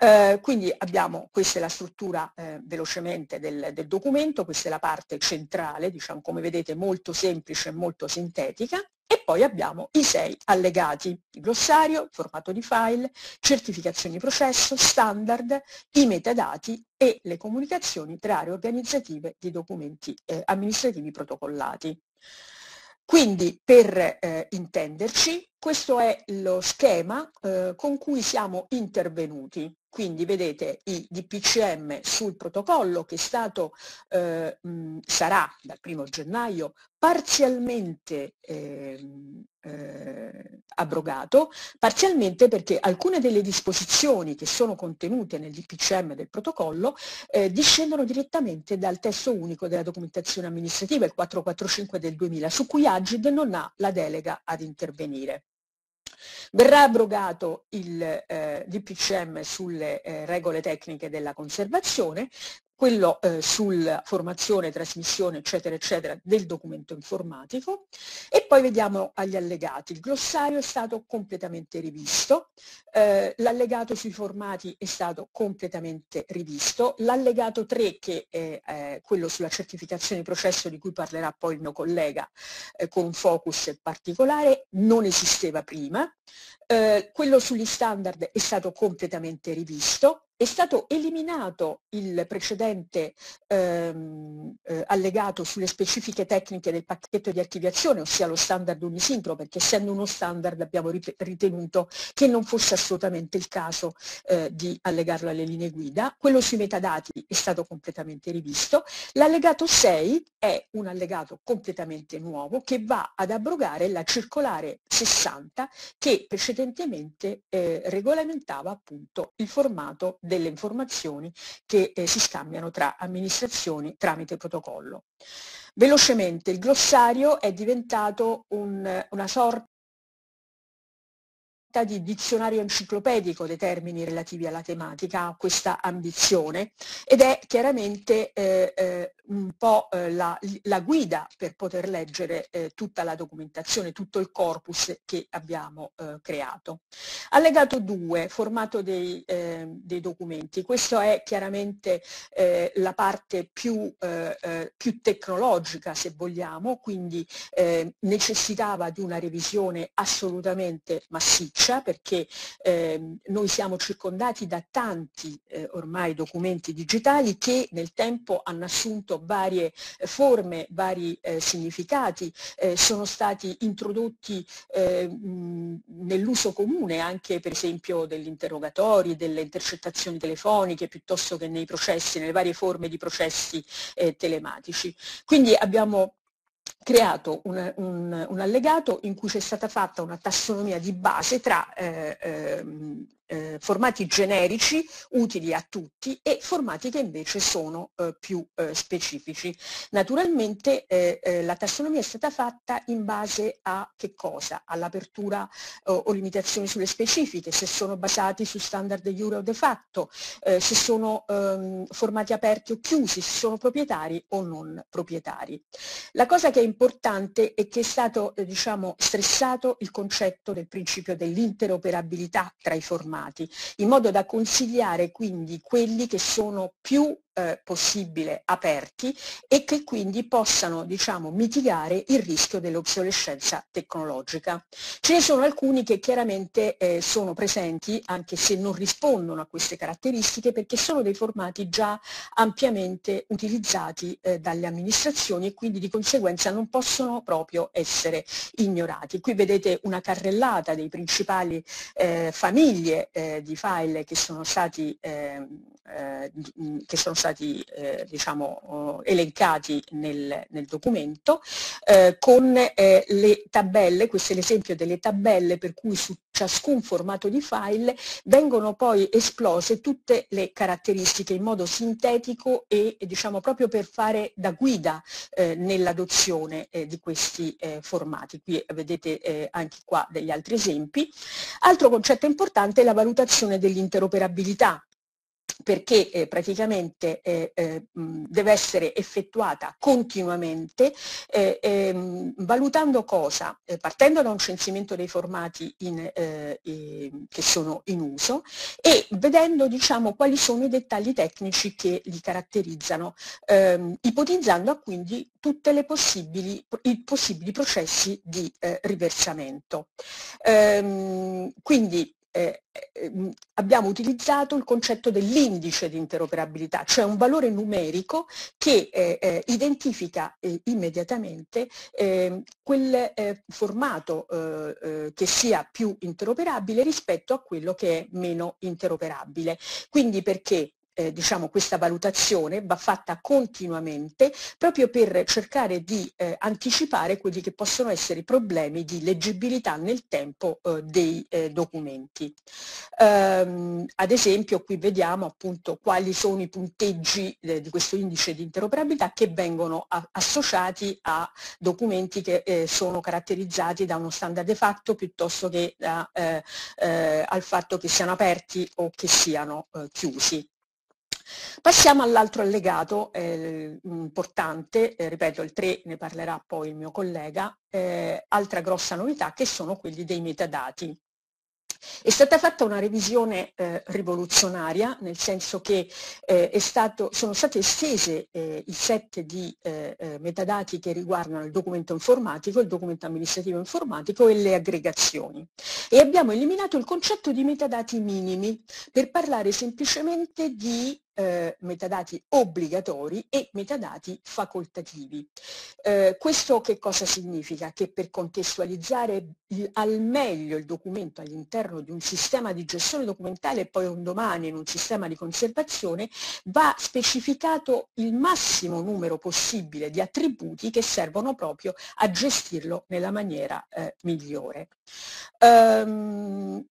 Eh, quindi abbiamo, questa è la struttura eh, velocemente del, del, documento, questa è la parte centrale, diciamo come vedete molto semplice e molto sintetica, e poi abbiamo i sei allegati, glossario, formato di file, certificazioni processo, standard, i metadati e le comunicazioni tra aree organizzative di documenti eh, amministrativi protocollati. Quindi per eh, intenderci, questo è lo schema eh, con cui siamo intervenuti. Quindi vedete i DPCM sul protocollo che è stato, eh, mh, sarà dal primo gennaio parzialmente eh, eh, abrogato, parzialmente perché alcune delle disposizioni che sono contenute nel DPCM del protocollo eh, discendono direttamente dal testo unico della documentazione amministrativa, il 445 del 2000, su cui Agid non ha la delega ad intervenire. Verrà abrogato il eh, DPCM sulle eh, regole tecniche della conservazione, quello eh, sulla formazione, trasmissione, eccetera, eccetera, del documento informatico e poi vediamo agli allegati. Il glossario è stato completamente rivisto, eh, l'allegato sui formati è stato completamente rivisto, l'allegato 3 che è eh, quello sulla certificazione di processo di cui parlerà poi il mio collega eh, con focus particolare non esisteva prima, eh, quello sugli standard è stato completamente rivisto, è stato eliminato il precedente ehm, eh, allegato sulle specifiche tecniche del pacchetto di archiviazione, ossia lo standard unisincro, perché essendo uno standard abbiamo ritenuto che non fosse assolutamente il caso eh, di allegarlo alle linee guida. Quello sui metadati è stato completamente rivisto. L'allegato 6 è un allegato completamente nuovo che va ad abrogare la circolare 60 che precedentemente eh, regolamentava appunto il formato delle informazioni che eh, si scambiano tra amministrazioni tramite protocollo. Velocemente, il glossario è diventato un, una sorta di dizionario enciclopedico dei termini relativi alla tematica, ha questa ambizione ed è chiaramente eh, eh, un po' eh, la, la, guida per poter leggere eh, tutta la documentazione, tutto il corpus che abbiamo eh, creato. Allegato 2, formato dei, eh, dei, documenti. Questa è chiaramente la parte più, più, tecnologica, se vogliamo, quindi necessitava di una revisione assolutamente massiccia minaccia perché eh, noi siamo circondati da tanti eh, ormai documenti digitali che nel tempo hanno assunto varie eh, forme, vari eh, significati, eh, sono stati introdotti eh, nell'uso comune anche per esempio degli interrogatori, delle intercettazioni telefoniche piuttosto che nei processi, nelle varie forme di processi telematici. Quindi abbiamo creato un, un, un, allegato in cui c'è stata fatta una tassonomia di base tra eh, eh, eh, formati generici utili a tutti e formati che invece sono eh, più eh, specifici. Naturalmente eh, eh, la tassonomia è stata fatta in base a che cosa? All'apertura o limitazioni sulle specifiche, se sono basati su standard euro de facto, eh, se sono ehm, formati aperti o chiusi, se sono proprietari o non proprietari. La cosa che è importante è che è stato diciamo, stressato il concetto del principio dell'interoperabilità tra i formati formati, in modo da consigliare quindi quelli che sono più eh, possibile aperti e che quindi possano diciamo, mitigare il rischio dell'obsolescenza tecnologica. Ce ne sono alcuni che chiaramente eh, sono presenti anche se non rispondono a queste caratteristiche perché sono dei formati già ampiamente utilizzati eh, dalle amministrazioni e quindi di conseguenza non possono proprio essere ignorati. Qui vedete una carrellata dei principali eh, famiglie eh, di file che sono stati, ehm, eh, che sono stati eh, diciamo, elencati nel, nel documento, eh, con eh, le tabelle, questo è l'esempio delle tabelle per cui su ciascun formato di file vengono poi esplose tutte le caratteristiche in modo sintetico e diciamo proprio per fare da guida eh, nell'adozione di questi formati. Qui vedete anche qua degli altri esempi. Altro concetto importante è la valutazione dell'interoperabilità perché eh, praticamente eh, eh, deve essere effettuata continuamente eh, ehm, valutando cosa? Eh, partendo da un censimento dei formati in, eh, che sono in uso e vedendo diciamo, quali sono i dettagli tecnici che li caratterizzano, ehm, ipotizzando quindi tutti i possibili processi di riversamento. Ehm, quindi eh, eh, abbiamo utilizzato il concetto dell'indice di interoperabilità, cioè un valore numerico che eh, eh identifica eh, immediatamente ehm, quel formato che sia più interoperabile rispetto a quello che è meno interoperabile. Quindi perché eh, diciamo, questa valutazione va fatta continuamente proprio per cercare di eh, anticipare quelli che possono essere i problemi di leggibilità nel tempo eh, dei eh, documenti. Um, ad esempio qui vediamo appunto quali sono i punteggi eh, di questo indice di interoperabilità che vengono a, associati a documenti che eh, sono caratterizzati da uno standard de facto piuttosto che da, al fatto che siano aperti o che siano chiusi. Passiamo all'altro allegato eh, importante, eh, ripeto il 3 ne parlerà poi il mio collega, eh, altra grossa novità che sono quelli dei metadati. È stata fatta una revisione eh, rivoluzionaria, nel senso che eh, stato, sono state estese eh, i set di eh, eh, metadati che riguardano il documento informatico, il documento amministrativo informatico e le aggregazioni. E abbiamo eliminato il concetto di metadati minimi per parlare semplicemente di eh, metadati obbligatori e metadati facoltativi. Eh, questo che cosa significa? Che per contestualizzare il, al meglio il documento all'interno di un sistema di gestione documentale e poi un domani in un sistema di conservazione va specificato il massimo numero possibile di attributi che servono proprio a gestirlo nella maniera eh, migliore. Um,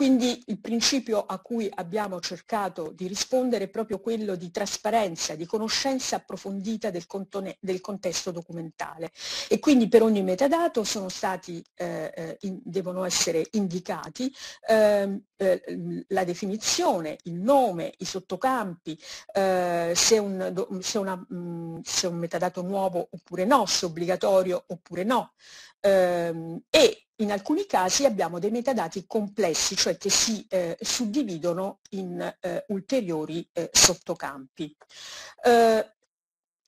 quindi il principio a cui abbiamo cercato di rispondere è proprio quello di trasparenza, di conoscenza approfondita del, del contesto documentale e quindi per ogni metadato stati, eh, eh in, devono essere indicati ehm, eh, la definizione, il nome, i sottocampi, eh, se, un, se, una, mm, se un metadato nuovo oppure no, se obbligatorio oppure no. Ehm, e in alcuni casi abbiamo dei metadati complessi, cioè che si eh, suddividono in eh, ulteriori eh, sottocampi.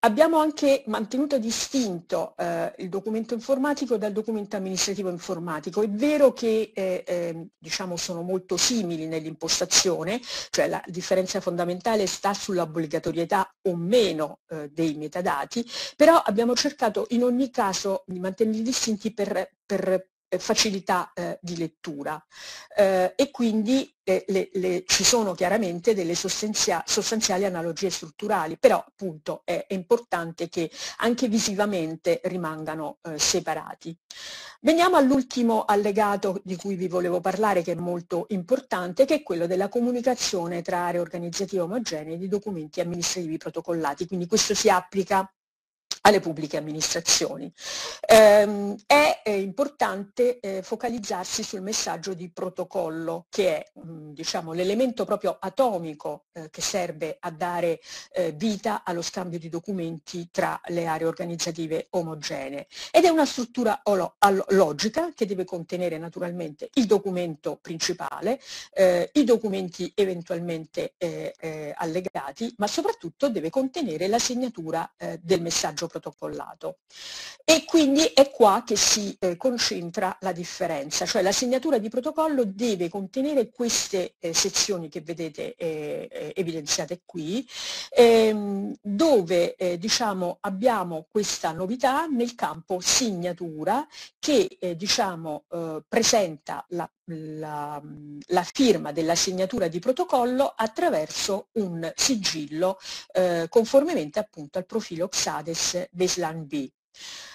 Eh, abbiamo anche mantenuto distinto eh, il documento informatico dal documento amministrativo informatico. È vero che eh, ehm, diciamo sono molto simili nell'impostazione, cioè la differenza fondamentale sta sull'obbligatorietà o meno dei metadati, però abbiamo cercato in ogni caso di mantenerli distinti per, per eh, facilità eh, di lettura eh, e quindi eh, le, le, ci sono chiaramente delle sostanzia, sostanziali analogie strutturali, però appunto è, è, importante che anche visivamente rimangano eh, separati. Veniamo all'ultimo allegato di cui vi volevo parlare che è molto importante, che è quello della comunicazione tra aree organizzative omogenee di documenti amministrativi protocollati, quindi questo si applica alle pubbliche amministrazioni. Eh, è, è, importante eh, focalizzarsi sul messaggio di protocollo che è mh, diciamo, l'elemento proprio atomico eh, che serve a dare eh, vita allo scambio di documenti tra le aree organizzative omogenee ed è una struttura logica che deve contenere naturalmente il documento principale, eh, i documenti eventualmente eh, allegati, ma soprattutto deve contenere la segnatura del messaggio protocollato. E quindi è qua che si eh, concentra la differenza, cioè la segnatura di protocollo deve contenere queste eh, sezioni che vedete eh, eh evidenziate qui, ehm, dove eh, diciamo, abbiamo questa novità nel campo signatura che eh, diciamo, presenta la la, la, firma della segnatura di protocollo attraverso un sigillo eh, conformemente appunto al profilo XADES Baseline B.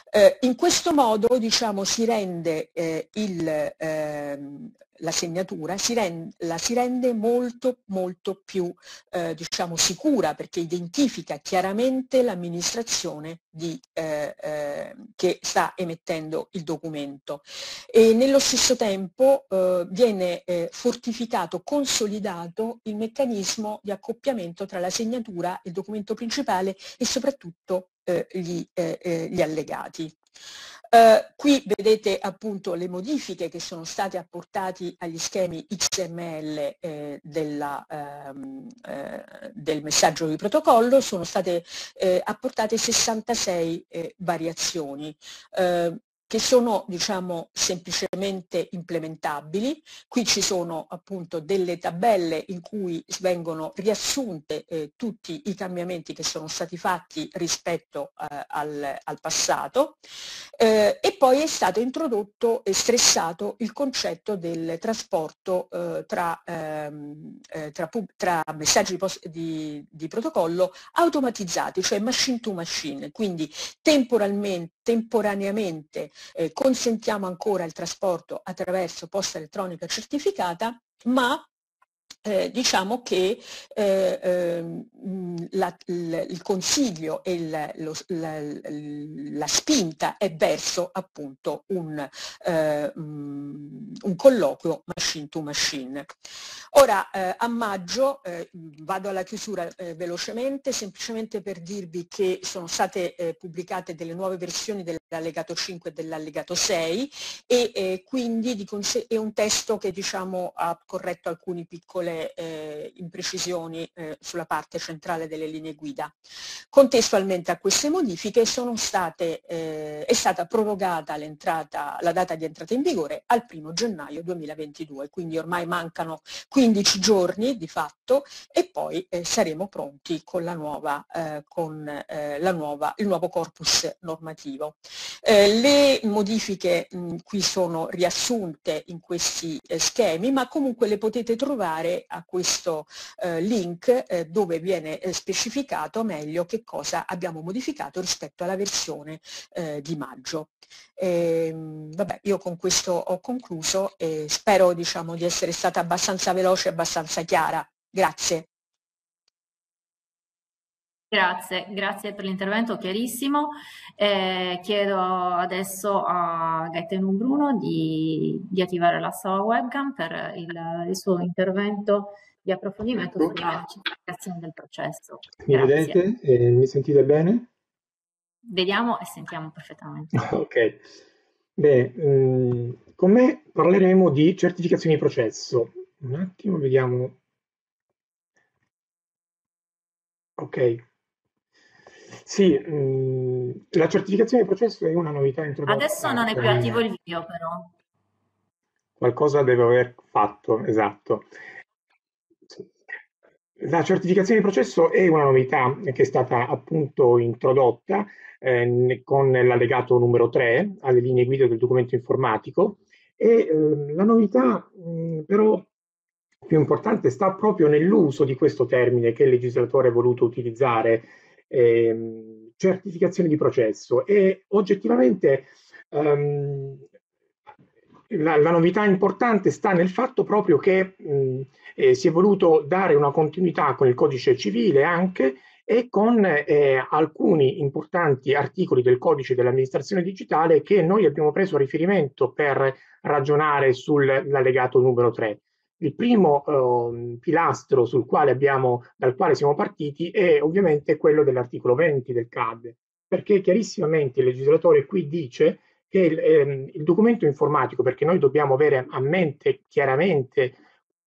Eh, in questo modo diciamo, si rende eh, il, ehm, la segnatura si rende, la si rende molto molto più eh, diciamo, sicura perché identifica chiaramente l'amministrazione eh, eh, che sta emettendo il documento e nello stesso tempo eh, viene eh, fortificato, consolidato il meccanismo di accoppiamento tra la segnatura, il documento principale e soprattutto eh, gli, gli allegati. Uh, qui vedete appunto le modifiche che sono state apportate agli schemi XML eh, della, ehm, eh, del messaggio di protocollo, sono state eh, apportate 66 eh, variazioni. Che sono diciamo semplicemente implementabili. Qui ci sono appunto delle tabelle in cui vengono riassunte eh, tutti i cambiamenti che sono stati fatti rispetto eh, al, al, passato eh, e poi è stato introdotto e stressato il concetto del trasporto eh, tra, ehm, eh, tra, tra, messaggi di, di, di protocollo automatizzati, cioè machine to machine, quindi temporalmente, temporaneamente eh, consentiamo ancora il trasporto attraverso posta elettronica certificata, ma eh, diciamo che eh, ehm, la, la, il consiglio e la, lo, la, spinta è verso appunto un, eh, un, colloquio machine to machine. Ora eh, a maggio eh, vado alla chiusura eh, velocemente, semplicemente per dirvi che sono state pubblicate delle nuove versioni dell'allegato 5 e dell'allegato 6 e quindi di è un testo che diciamo ha corretto alcune piccole eh, imprecisioni eh, sulla parte centrale delle linee guida. Contestualmente a queste modifiche state, eh, è stata prorogata la data di entrata in vigore al 1 gennaio 2022, quindi ormai mancano 15 giorni di fatto e poi eh, saremo pronti con, la nuova, eh, con eh, nuova, il nuovo corpus normativo. le modifiche mh, qui sono riassunte in questi schemi, ma comunque le potete trovare a questo eh, link eh, dove viene eh, specificato meglio che cosa abbiamo modificato rispetto alla versione eh, di maggio. E, ehm, vabbè, io con questo ho concluso e spero diciamo, di essere stata abbastanza veloce e abbastanza chiara. Grazie. Grazie, grazie per l'intervento chiarissimo. Eh, chiedo adesso a Gaetano Bruno di, di, attivare la sua webcam per il, il suo intervento di approfondimento sulla certificazione del processo. Mi vedete? Eh, mi sentite bene? Vediamo e sentiamo perfettamente. (laughs) ok. Beh, mm, con me parleremo di certificazioni di processo. Un attimo, vediamo. Ok, sì, mh, mm, la certificazione di processo è una novità introdotta. Adesso non è più attivo il video, però. Qualcosa deve aver fatto, esatto. La certificazione di processo è una novità che è stata appunto introdotta eh, con l'allegato numero 3 alle linee guida del documento informatico e eh, la novità mh, mm, però più importante sta proprio nell'uso di questo termine che il legislatore ha voluto utilizzare ehm, certificazione di processo e oggettivamente um, la, la, novità importante sta nel fatto proprio che mh, eh, si è voluto dare una continuità con il codice civile anche e con eh, alcuni importanti articoli del codice dell'amministrazione digitale che noi abbiamo preso a riferimento per ragionare sull'allegato numero 3. Il primo eh, pilastro quale abbiamo, dal quale siamo partiti è ovviamente quello dell'articolo 20 del CAD, perché chiarissimamente il legislatore qui dice che il, ehm, il documento informatico, perché noi dobbiamo avere a mente chiaramente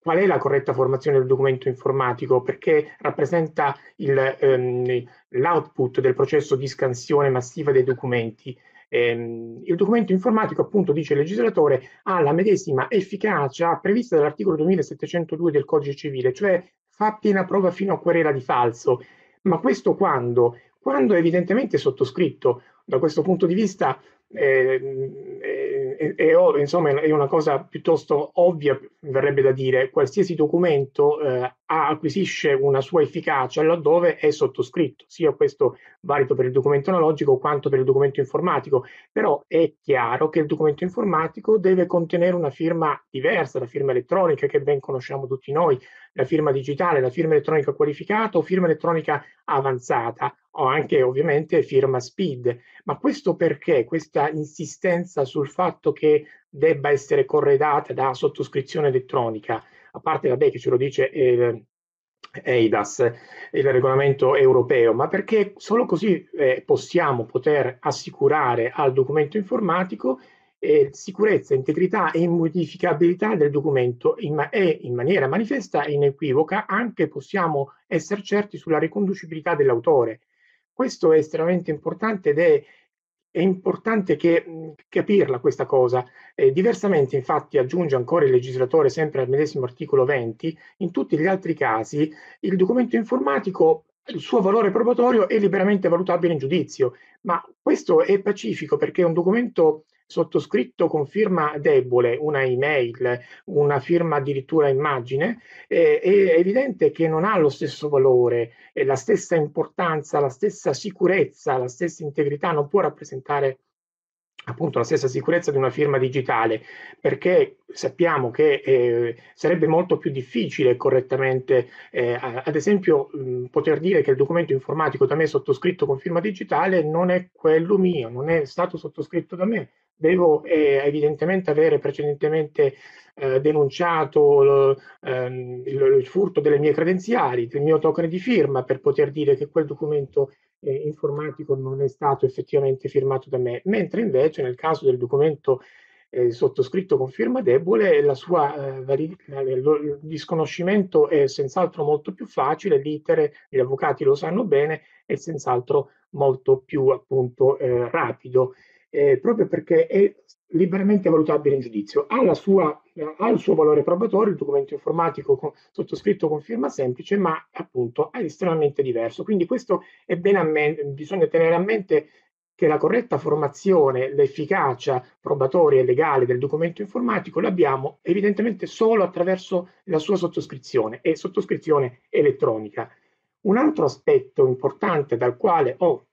qual è la corretta formazione del documento informatico, perché rappresenta ehm, l'output del processo di scansione massiva dei documenti Ehm, il documento informatico, appunto, dice il legislatore, ha la medesima efficacia prevista dall'articolo 2702 del Codice Civile, cioè fa piena prova fino a querela di falso. Ma questo quando? Quando evidentemente sottoscritto. Da questo punto di vista eh, è, è, insomma, è una cosa piuttosto ovvia, verrebbe da dire, qualsiasi documento eh, acquisisce una sua efficacia laddove è sottoscritto, sia questo valido per il documento analogico quanto per il documento informatico, però è chiaro che il documento informatico deve contenere una firma diversa, la firma elettronica che ben conosciamo tutti noi, la firma digitale, la firma elettronica qualificata o firma elettronica avanzata o anche ovviamente firma SPID. Ma questo perché? Questa insistenza sul fatto che debba essere corredata da sottoscrizione elettronica, a parte vabbè che ce lo dice il EIDAS, il regolamento europeo, ma perché solo così eh, possiamo poter assicurare al documento informatico eh, sicurezza, integrità e immodificabilità del documento in ma- e in maniera manifesta e inequivoca anche possiamo essere certi sulla riconducibilità dell'autore. Questo è estremamente importante ed è è importante che, capirla questa cosa. Eh, diversamente, infatti, aggiunge ancora il legislatore sempre al medesimo articolo 20, in tutti gli altri casi il documento informatico il suo valore probatorio è liberamente valutabile in giudizio, ma questo è pacifico perché un documento sottoscritto con firma debole, una email, una firma addirittura immagine, eh, è evidente che non ha lo stesso valore, la stessa importanza, la stessa sicurezza, la stessa integrità, non può rappresentare appunto la stessa sicurezza di una firma digitale, perché sappiamo che eh, sarebbe molto più difficile correttamente, eh, ad esempio, mh, poter dire che il documento informatico da me sottoscritto con firma digitale non è quello mio, non è stato sottoscritto da me. Devo eh, evidentemente avere precedentemente eh, denunciato lo, ehm, il, il, furto delle mie credenziali, del mio token di firma per poter dire che quel documento eh, informatico non è stato effettivamente firmato da me, mentre invece nel caso del documento eh, sottoscritto con firma debole, la sua, eh, validità, il disconoscimento è senz'altro molto più facile, l'iter, gli avvocati lo sanno bene, è senz'altro molto più appunto eh, rapido, eh, proprio perché è liberamente valutabile in giudizio. Ha, sua, ha, il suo valore probatorio, il documento informatico con, sottoscritto con firma semplice, ma appunto è estremamente diverso. Quindi questo è bene a mente, bisogna tenere a mente che la corretta formazione, l'efficacia probatoria e legale del documento informatico l'abbiamo evidentemente solo attraverso la sua sottoscrizione e sottoscrizione elettronica. Un altro aspetto importante dal quale ho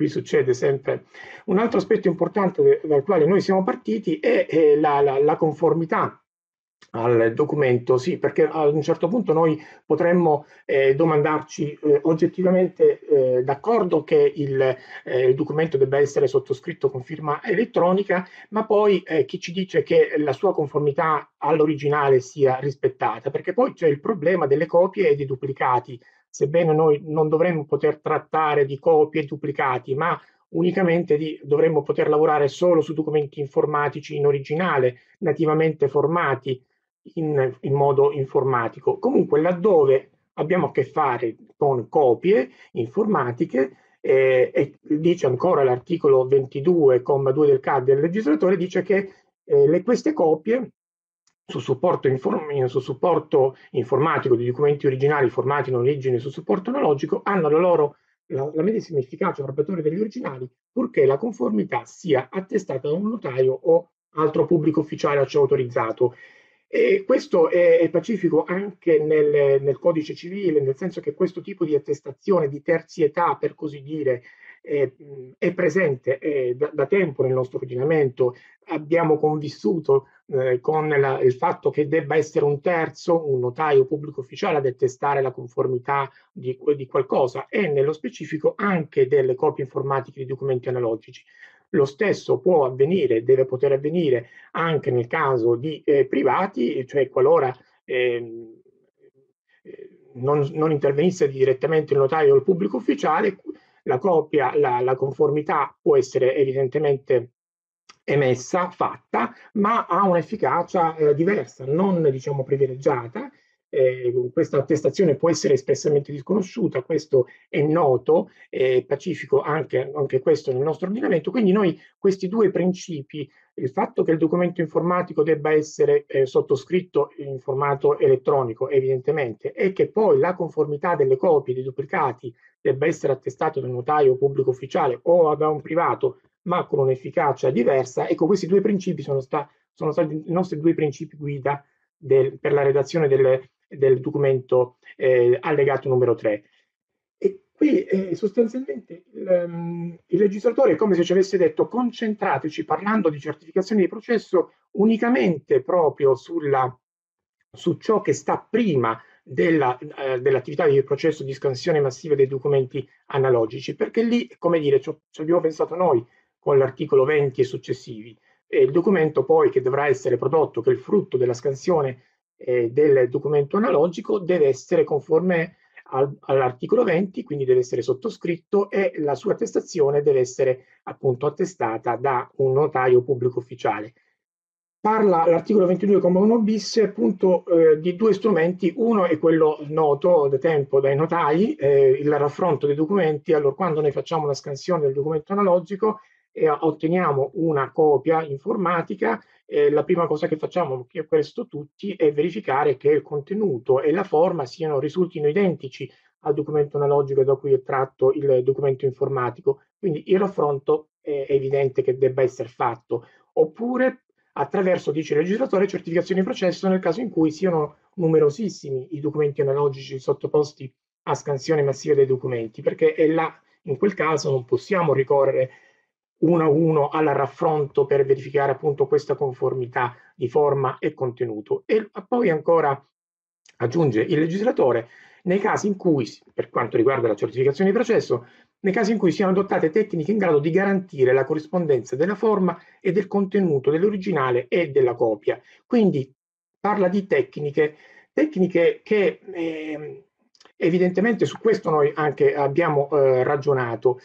qui succede sempre. Un altro aspetto importante dal quale noi siamo partiti è, è la, la, la, conformità al documento, sì, perché ad un certo punto noi potremmo eh, domandarci eh, oggettivamente eh, d'accordo che il, eh, il, documento debba essere sottoscritto con firma elettronica, ma poi eh, chi ci dice che la sua conformità all'originale sia rispettata, perché poi c'è il problema delle copie e dei duplicati sebbene noi non dovremmo poter trattare di copie e duplicati, ma unicamente di, dovremmo poter lavorare solo su documenti informatici in originale, nativamente formati in, in modo informatico. Comunque, laddove abbiamo a che fare con copie informatiche, eh, e dice ancora l'articolo 22,2 del CAD del legislatore, dice che eh, le, queste copie su supporto, inform- su supporto, informatico di documenti originali formati in origine su supporto analogico hanno la loro la, la medesima efficacia probatoria degli originali purché la conformità sia attestata da un notaio o altro pubblico ufficiale a ciò autorizzato. E questo è, è pacifico anche nel, nel, codice civile, nel senso che questo tipo di attestazione di terzietà, per così dire, è, è presente è da, da, tempo nel nostro ordinamento. Abbiamo convissuto eh, con la, il fatto che debba essere un terzo, un notaio pubblico ufficiale ad attestare la conformità di, di qualcosa e nello specifico anche delle copie informatiche di documenti analogici. Lo stesso può avvenire, deve poter avvenire anche nel caso di eh, privati, cioè qualora ehm, eh, non, non, intervenisse direttamente il notario o il pubblico ufficiale, la copia, la, la conformità può essere evidentemente emessa, fatta, ma ha un'efficacia eh, diversa, non diciamo privilegiata. Eh, questa attestazione può essere espressamente disconosciuta, questo è noto, è pacifico anche, anche questo nel nostro ordinamento, quindi noi questi due principi, il fatto che il documento informatico debba essere eh, sottoscritto in formato elettronico evidentemente e che poi la conformità delle copie dei duplicati debba essere attestato da un notaio pubblico ufficiale o da un privato ma con un'efficacia diversa. Ecco, questi due principi sono, sta, sono stati i nostri due principi guida del, per la redazione del, del documento eh, allegato numero 3. E qui eh, sostanzialmente il, um, il, legislatore è come se ci avesse detto concentrateci parlando di certificazione di processo unicamente proprio sulla, su ciò che sta prima eh, dell'attività di processo di scansione massiva dei documenti analogici, perché lì, come dire, ci abbiamo pensato noi, con l'articolo 20 e successivi. E il documento poi che dovrà essere prodotto, che è il frutto della scansione eh, del documento analogico, deve essere conforme al, all'articolo 20, quindi deve essere sottoscritto e la sua attestazione deve essere appunto attestata da un notaio pubblico ufficiale. Parla l'articolo 22,1 bis appunto eh, di due strumenti, uno è quello noto da tempo dai notai, eh, il raffronto dei documenti, allora quando noi facciamo una scansione del documento analogico e otteniamo una copia informatica, eh, la prima cosa che facciamo, che questo tutti, è verificare che il contenuto e la forma siano, risultino identici al documento analogico da cui è tratto il documento informatico. Quindi il raffronto è evidente che debba essere fatto. Oppure attraverso, dice il legislatore, certificazioni di processo nel caso in cui siano numerosissimi i documenti analogici sottoposti a scansione massiva dei documenti, perché là, in quel caso non possiamo ricorrere uno a uno al raffronto per verificare appunto questa conformità di forma e contenuto. E poi ancora aggiunge il legislatore nei casi in cui, per quanto riguarda la certificazione di processo, nei casi in cui siano adottate tecniche in grado di garantire la corrispondenza della forma e del contenuto dell'originale e della copia. Quindi parla di tecniche, tecniche che eh, evidentemente su questo noi anche abbiamo eh, ragionato.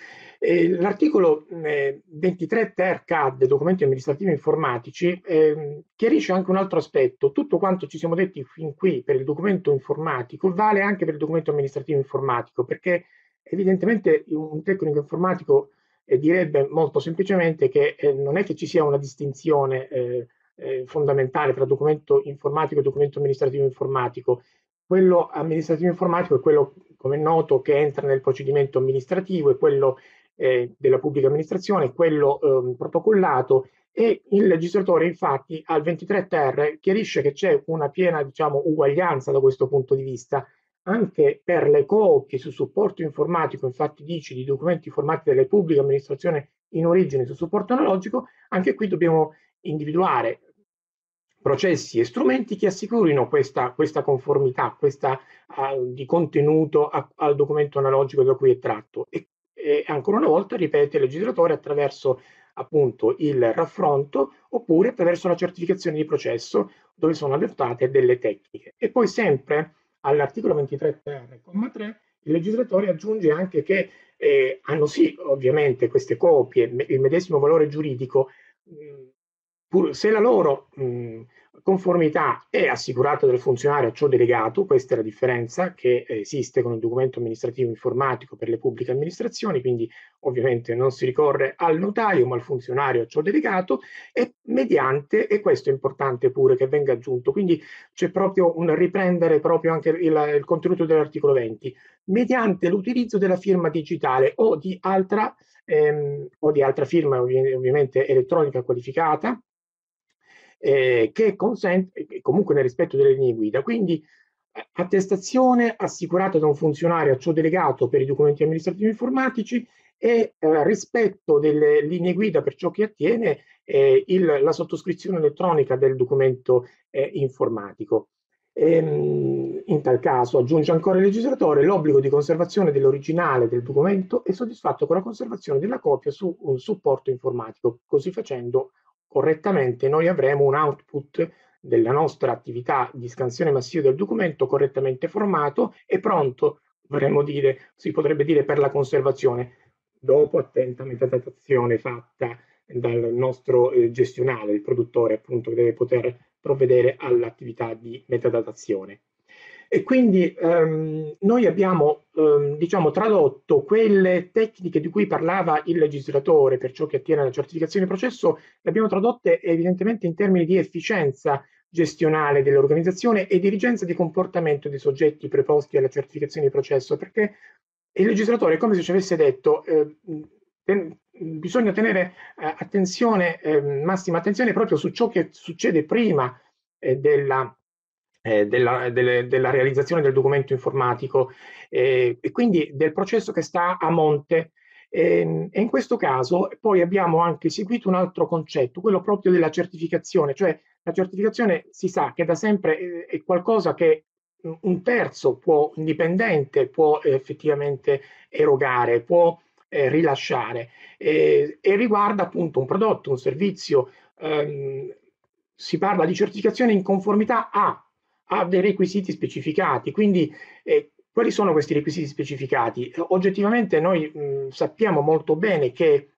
Eh, l'articolo 23 ter CAD, documenti amministrativi informatici, eh, chiarisce anche un altro aspetto. Tutto quanto ci siamo detti fin qui per il documento informatico vale anche per il documento amministrativo informatico, perché Evidentemente un tecnico informatico eh, direbbe molto semplicemente che eh, non è che ci sia una distinzione eh, eh fondamentale tra documento informatico e documento amministrativo informatico. Quello amministrativo informatico è quello, come è noto, che entra nel procedimento amministrativo, è quello eh, della pubblica amministrazione, quello ehm, protocollato e il legislatore infatti al 23 ter chiarisce che c'è una piena diciamo, uguaglianza da questo punto di vista anche per le copie su supporto informatico, infatti dice di documenti formati dalle pubbliche amministrazioni in origine su supporto analogico, anche qui dobbiamo individuare processi e strumenti che assicurino questa, questa conformità questa, uh, di contenuto a, al documento analogico da cui è tratto. E, e ancora una volta, ripete il legislatore, attraverso appunto il raffronto oppure attraverso la certificazione di processo dove sono adottate delle tecniche. E poi sempre all'articolo 23 ter, comma 3, il legislatore aggiunge anche che eh, hanno sì, ovviamente, queste copie, il medesimo valore giuridico, mh, pur se la loro mh, conformità è assicurata dal funzionario a ciò delegato, questa è la differenza che esiste con il documento amministrativo informatico per le pubbliche amministrazioni, quindi ovviamente non si ricorre al notaio ma al funzionario a ciò delegato e mediante, e questo è importante pure che venga aggiunto, quindi c'è proprio un riprendere proprio anche il, il contenuto dell'articolo 20, mediante l'utilizzo della firma digitale o di altra, ehm, o di altra firma ovviamente elettronica qualificata, eh, che consente, comunque nel rispetto delle linee guida. Quindi attestazione assicurata da un funzionario a ciò delegato per i documenti amministrativi informatici e eh, rispetto delle linee guida per ciò che attiene eh, il, la sottoscrizione elettronica del documento eh, informatico. Ehm, in tal caso, aggiunge ancora il legislatore, l'obbligo di conservazione dell'originale del documento è soddisfatto con la conservazione della copia su un supporto informatico. Così facendo correttamente noi avremo un output della nostra attività di scansione massiva del documento correttamente formato e pronto, vorremmo dire, si potrebbe dire per la conservazione, dopo attenta metadatazione fatta dal nostro eh, gestionale, il produttore appunto che deve poter provvedere all'attività di metadatazione. E quindi ehm, noi abbiamo ehm, diciamo, tradotto quelle tecniche di cui parlava il legislatore per ciò che attiene alla certificazione di processo, le abbiamo tradotte evidentemente in termini di efficienza gestionale dell'organizzazione e dirigenza di comportamento dei soggetti preposti alla certificazione di processo, perché il legislatore è come se ci avesse detto eh, ten, bisogna tenere eh, attenzione, eh, massima attenzione proprio su ciò che succede prima eh, della eh, della, delle, della, realizzazione del documento informatico eh, e quindi del processo che sta a monte. E, e in questo caso poi abbiamo anche seguito un altro concetto, quello proprio della certificazione, cioè la certificazione si sa che da sempre è, è qualcosa che un terzo può, indipendente può effettivamente erogare, può eh, rilasciare e riguarda appunto un prodotto, un servizio. Ehm, si parla di certificazione in conformità a ha dei requisiti specificati, quindi eh, quali sono questi requisiti specificati? Oggettivamente noi mh, sappiamo molto bene che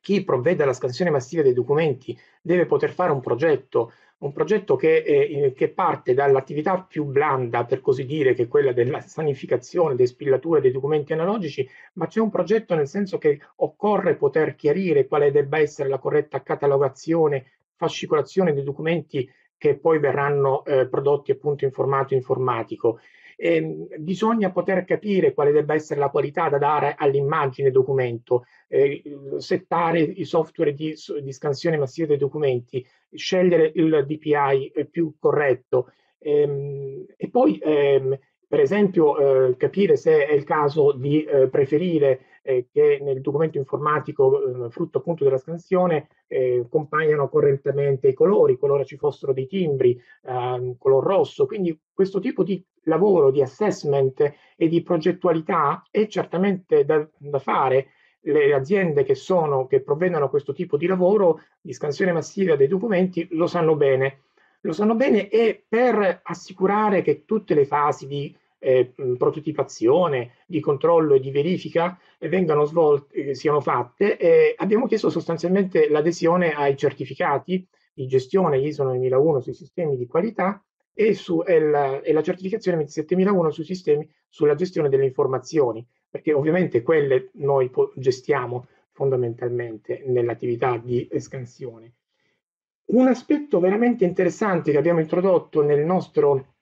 chi provvede alla scansione massiva dei documenti deve poter fare un progetto un progetto che, eh, che parte dall'attività più blanda, per così dire, che è quella della sanificazione, despillatura dei documenti analogici, ma c'è un progetto nel senso che occorre poter chiarire quale debba essere la corretta catalogazione, fascicolazione dei documenti che poi verranno eh, prodotti appunto in formato informatico. Eh, bisogna poter capire quale debba essere la qualità da dare all'immagine documento, eh, settare i software di, di, scansione massiva dei documenti, scegliere il DPI più corretto ehm, e poi ehm, per esempio eh, capire se è il caso di eh, preferire eh, che nel documento informatico, eh, frutto appunto della scansione, eh, compaiano correntemente i colori, qualora ci fossero dei timbri, ehm, color rosso. Quindi questo tipo di lavoro, di assessment e di progettualità è certamente da, da fare. Le aziende che, sono, che provvedono a questo tipo di lavoro, di scansione massiva dei documenti, lo sanno bene lo sanno bene e per assicurare che tutte le fasi di eh, prototipazione, di controllo e di verifica eh, vengano svolte, eh, siano fatte, eh, abbiamo chiesto sostanzialmente l'adesione ai certificati di gestione ISO 9001 sui sistemi di qualità e, su, e, la, e la certificazione 27001 sui sistemi sulla gestione delle informazioni, perché ovviamente quelle noi gestiamo fondamentalmente nell'attività di scansione. Un aspetto veramente interessante che abbiamo introdotto nel nostro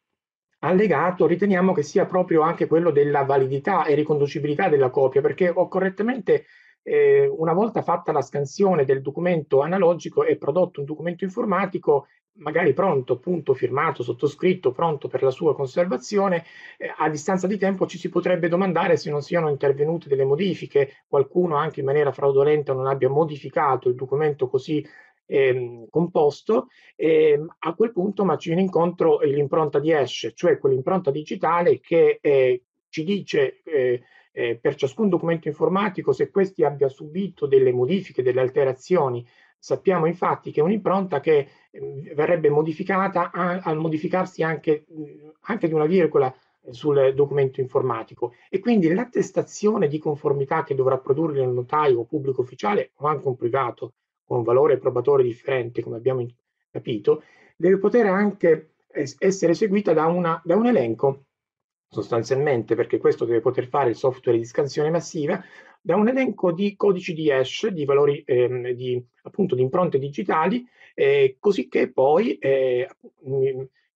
allegato riteniamo che sia proprio anche quello della validità e riconducibilità della copia, perché ho correttamente eh, una volta fatta la scansione del documento analogico e prodotto un documento informatico, magari pronto, appunto firmato, sottoscritto, pronto per la sua conservazione, eh, a distanza di tempo ci si potrebbe domandare se non siano intervenute delle modifiche, qualcuno anche in maniera fraudolenta non abbia modificato il documento così eh, composto, eh, a quel punto ma ci viene incontro l'impronta di hash, cioè quell'impronta digitale che eh, ci dice eh, eh, per ciascun documento informatico se questi abbia subito delle modifiche, delle alterazioni. Sappiamo infatti che è un'impronta che ehm, verrebbe modificata al modificarsi anche, anche di una virgola sul documento informatico e quindi l'attestazione di conformità che dovrà produrre il notaio pubblico ufficiale o anche un privato con un valore probatore differente, come abbiamo capito, deve poter anche essere eseguita da, una, da un elenco, sostanzialmente, perché questo deve poter fare il software di scansione massiva, da un elenco di codici di hash, di valori ehm, di, appunto di impronte digitali, eh, così che poi eh,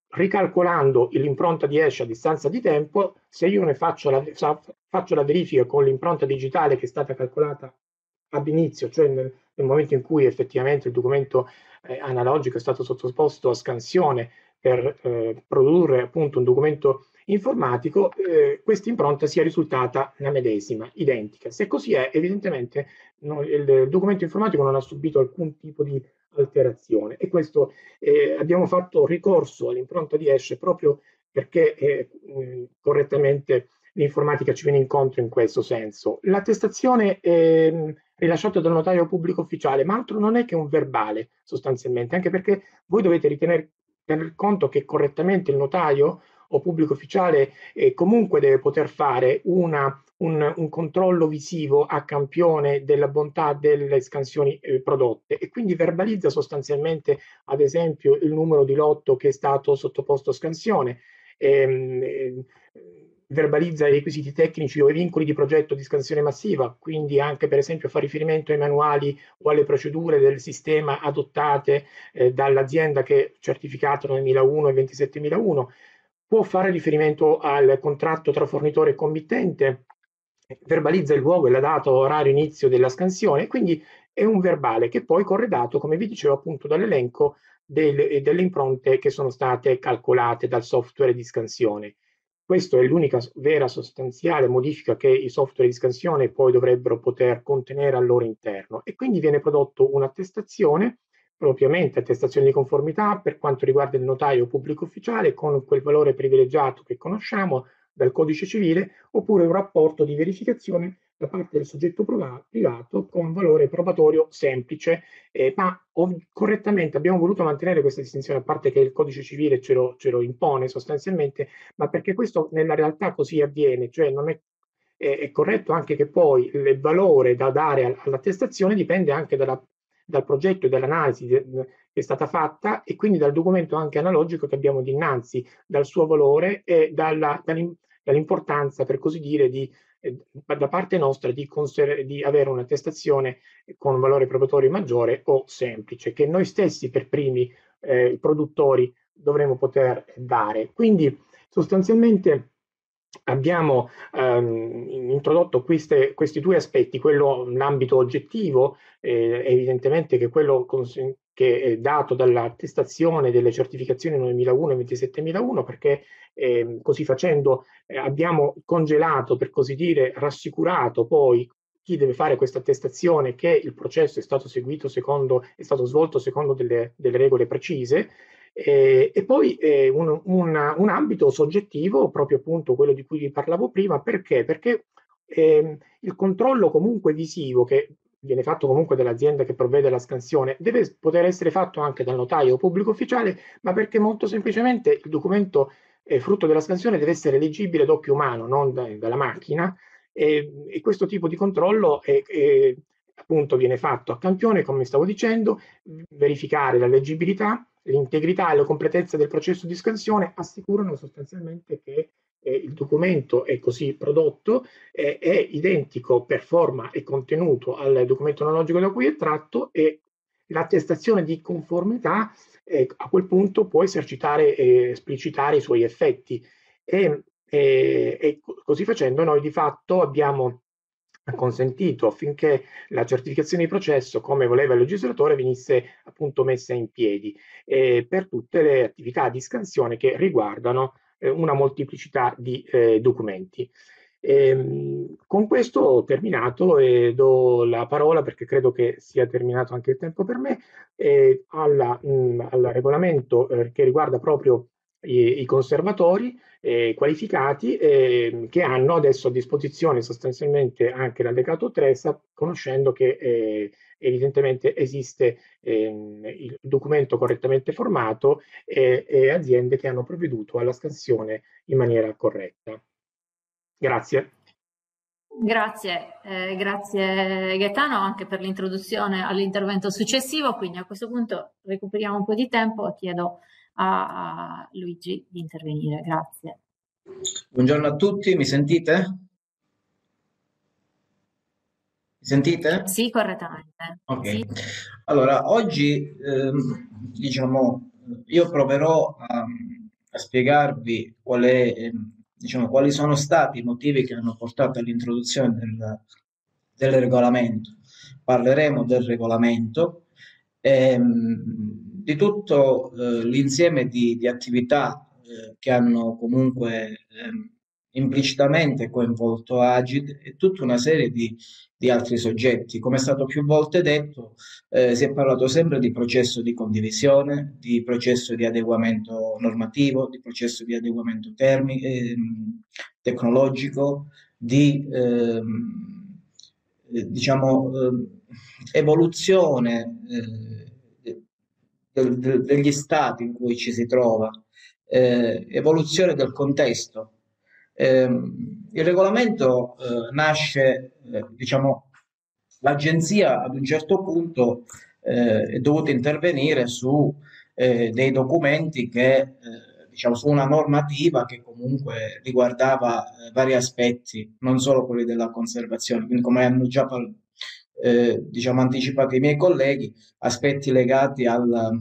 ricalcolando l'impronta di hash a distanza di tempo, se io ne faccio la, faccio la verifica con l'impronta digitale che è stata calcolata ab inizio, cioè nel, nel momento in cui effettivamente il documento eh, analogico è stato sottoposto a scansione per eh, produrre appunto un documento informatico, eh, questa impronta sia risultata la medesima, identica. Se così è, evidentemente no, il documento informatico non ha subito alcun tipo di alterazione e questo eh, abbiamo fatto ricorso all'impronta di hash proprio perché eh, correttamente l'informatica ci viene incontro in questo senso. L'attestazione è rilasciata dal notaio pubblico ufficiale, ma altro non è che un verbale sostanzialmente, anche perché voi dovete ritenere tener conto che correttamente il notaio o pubblico ufficiale eh, comunque deve poter fare una, un, un, controllo visivo a campione della bontà delle scansioni eh, prodotte e quindi verbalizza sostanzialmente ad esempio il numero di lotto che è stato sottoposto a scansione. Ehm, eh, verbalizza i requisiti tecnici o i vincoli di progetto di scansione massiva, quindi anche per esempio fa riferimento ai manuali o alle procedure del sistema adottate eh, dall'azienda che certificato 9001 e 27001, può fare riferimento al contratto tra fornitore e committente, verbalizza il luogo e la data orario inizio della scansione, quindi è un verbale che poi corredato, come vi dicevo appunto, dall'elenco delle, delle impronte che sono state calcolate dal software di scansione. Questa è l'unica vera sostanziale modifica che i software di scansione poi dovrebbero poter contenere al loro interno. E quindi viene prodotto un'attestazione, propriamente attestazione di conformità per quanto riguarda il notaio pubblico ufficiale con quel valore privilegiato che conosciamo dal codice civile oppure un rapporto di verificazione da parte del soggetto privato con valore probatorio semplice, eh, ma correttamente abbiamo voluto mantenere questa distinzione, a parte che il codice civile ce lo, ce lo impone sostanzialmente, ma perché questo nella realtà così avviene, cioè non è è corretto anche che poi il valore da dare all'attestazione dipende anche dalla, dal progetto e dall'analisi che è stata fatta e quindi dal documento anche analogico che abbiamo dinanzi, dal suo valore e dalla, dall'importanza, per così dire, di, da parte nostra di, di avere un'attestazione con un valore probatorio maggiore o semplice, che noi stessi per primi eh, produttori dovremo poter dare. Quindi sostanzialmente abbiamo ehm, introdotto queste, questi due aspetti, quello l'ambito oggettivo, eh, evidentemente che quello che è dato dall'attestazione delle certificazioni 9001 e 27001 perché eh, così facendo eh, abbiamo congelato, per così dire, rassicurato poi chi deve fare questa attestazione che il processo è stato seguito secondo, è stato svolto secondo delle, delle regole precise eh, e poi eh, un, un, un, ambito soggettivo, proprio appunto quello di cui vi parlavo prima, perché? Perché eh, il controllo comunque visivo che viene fatto comunque dall'azienda che provvede alla scansione, deve poter essere fatto anche dal notaio pubblico ufficiale, ma perché molto semplicemente il documento eh, frutto della scansione deve essere leggibile doppio umano, non da, dalla macchina, e, e, questo tipo di controllo è, è, appunto viene fatto a campione, come stavo dicendo, verificare la leggibilità, l'integrità e la completezza del processo di scansione assicurano sostanzialmente che eh, il documento è così prodotto, eh, è identico per forma e contenuto al documento analogico da cui è tratto e l'attestazione di conformità eh, a quel punto può esercitare e esplicitare i suoi effetti. E, e, e così facendo noi di fatto abbiamo consentito affinché la certificazione di processo, come voleva il legislatore, venisse appunto messa in piedi eh, per tutte le attività di scansione che riguardano eh, una molteplicità di eh, documenti. E, ehm, con questo ho terminato e do la parola, perché credo che sia terminato anche il tempo per me, eh, alla, mh, mm, al regolamento eh, che riguarda proprio i, i conservatori eh, qualificati eh, che hanno adesso a disposizione sostanzialmente anche l'allegato 3, conoscendo che eh, evidentemente esiste ehm, il documento correttamente formato e, e aziende che hanno provveduto alla scansione in maniera corretta. Grazie. Grazie, eh, grazie Gaetano anche per l'introduzione all'intervento successivo, quindi a questo punto recuperiamo un po' di tempo e chiedo a Luigi di intervenire. Grazie. Buongiorno a tutti, mi sentite? Mi sentite? Sì, correttamente. Ok. Sì. Allora, oggi ehm, diciamo, io proverò a, a spiegarvi qual è, ehm, diciamo, quali sono stati i motivi che hanno portato all'introduzione del, del regolamento. Parleremo del regolamento. Ehm, di tutto eh, l'insieme di, di attività eh, che hanno comunque ehm, implicitamente coinvolto Agid e tutta una serie di, di, altri soggetti. Come è stato più volte detto, eh, si è parlato sempre di processo di condivisione, di processo di adeguamento normativo, di processo di adeguamento termi, ehm, tecnologico, di ehm, eh, diciamo, ehm, evoluzione eh, del, del, degli stati in cui ci si trova, eh, evoluzione del contesto. Eh, il regolamento eh, nasce, eh, diciamo, l'agenzia ad un certo punto eh, è dovuta intervenire su eh, dei documenti che, diciamo, su una normativa che comunque riguardava vari aspetti, non solo quelli della conservazione, quindi come hanno già eh, diciamo, anticipato i miei colleghi, aspetti legati al,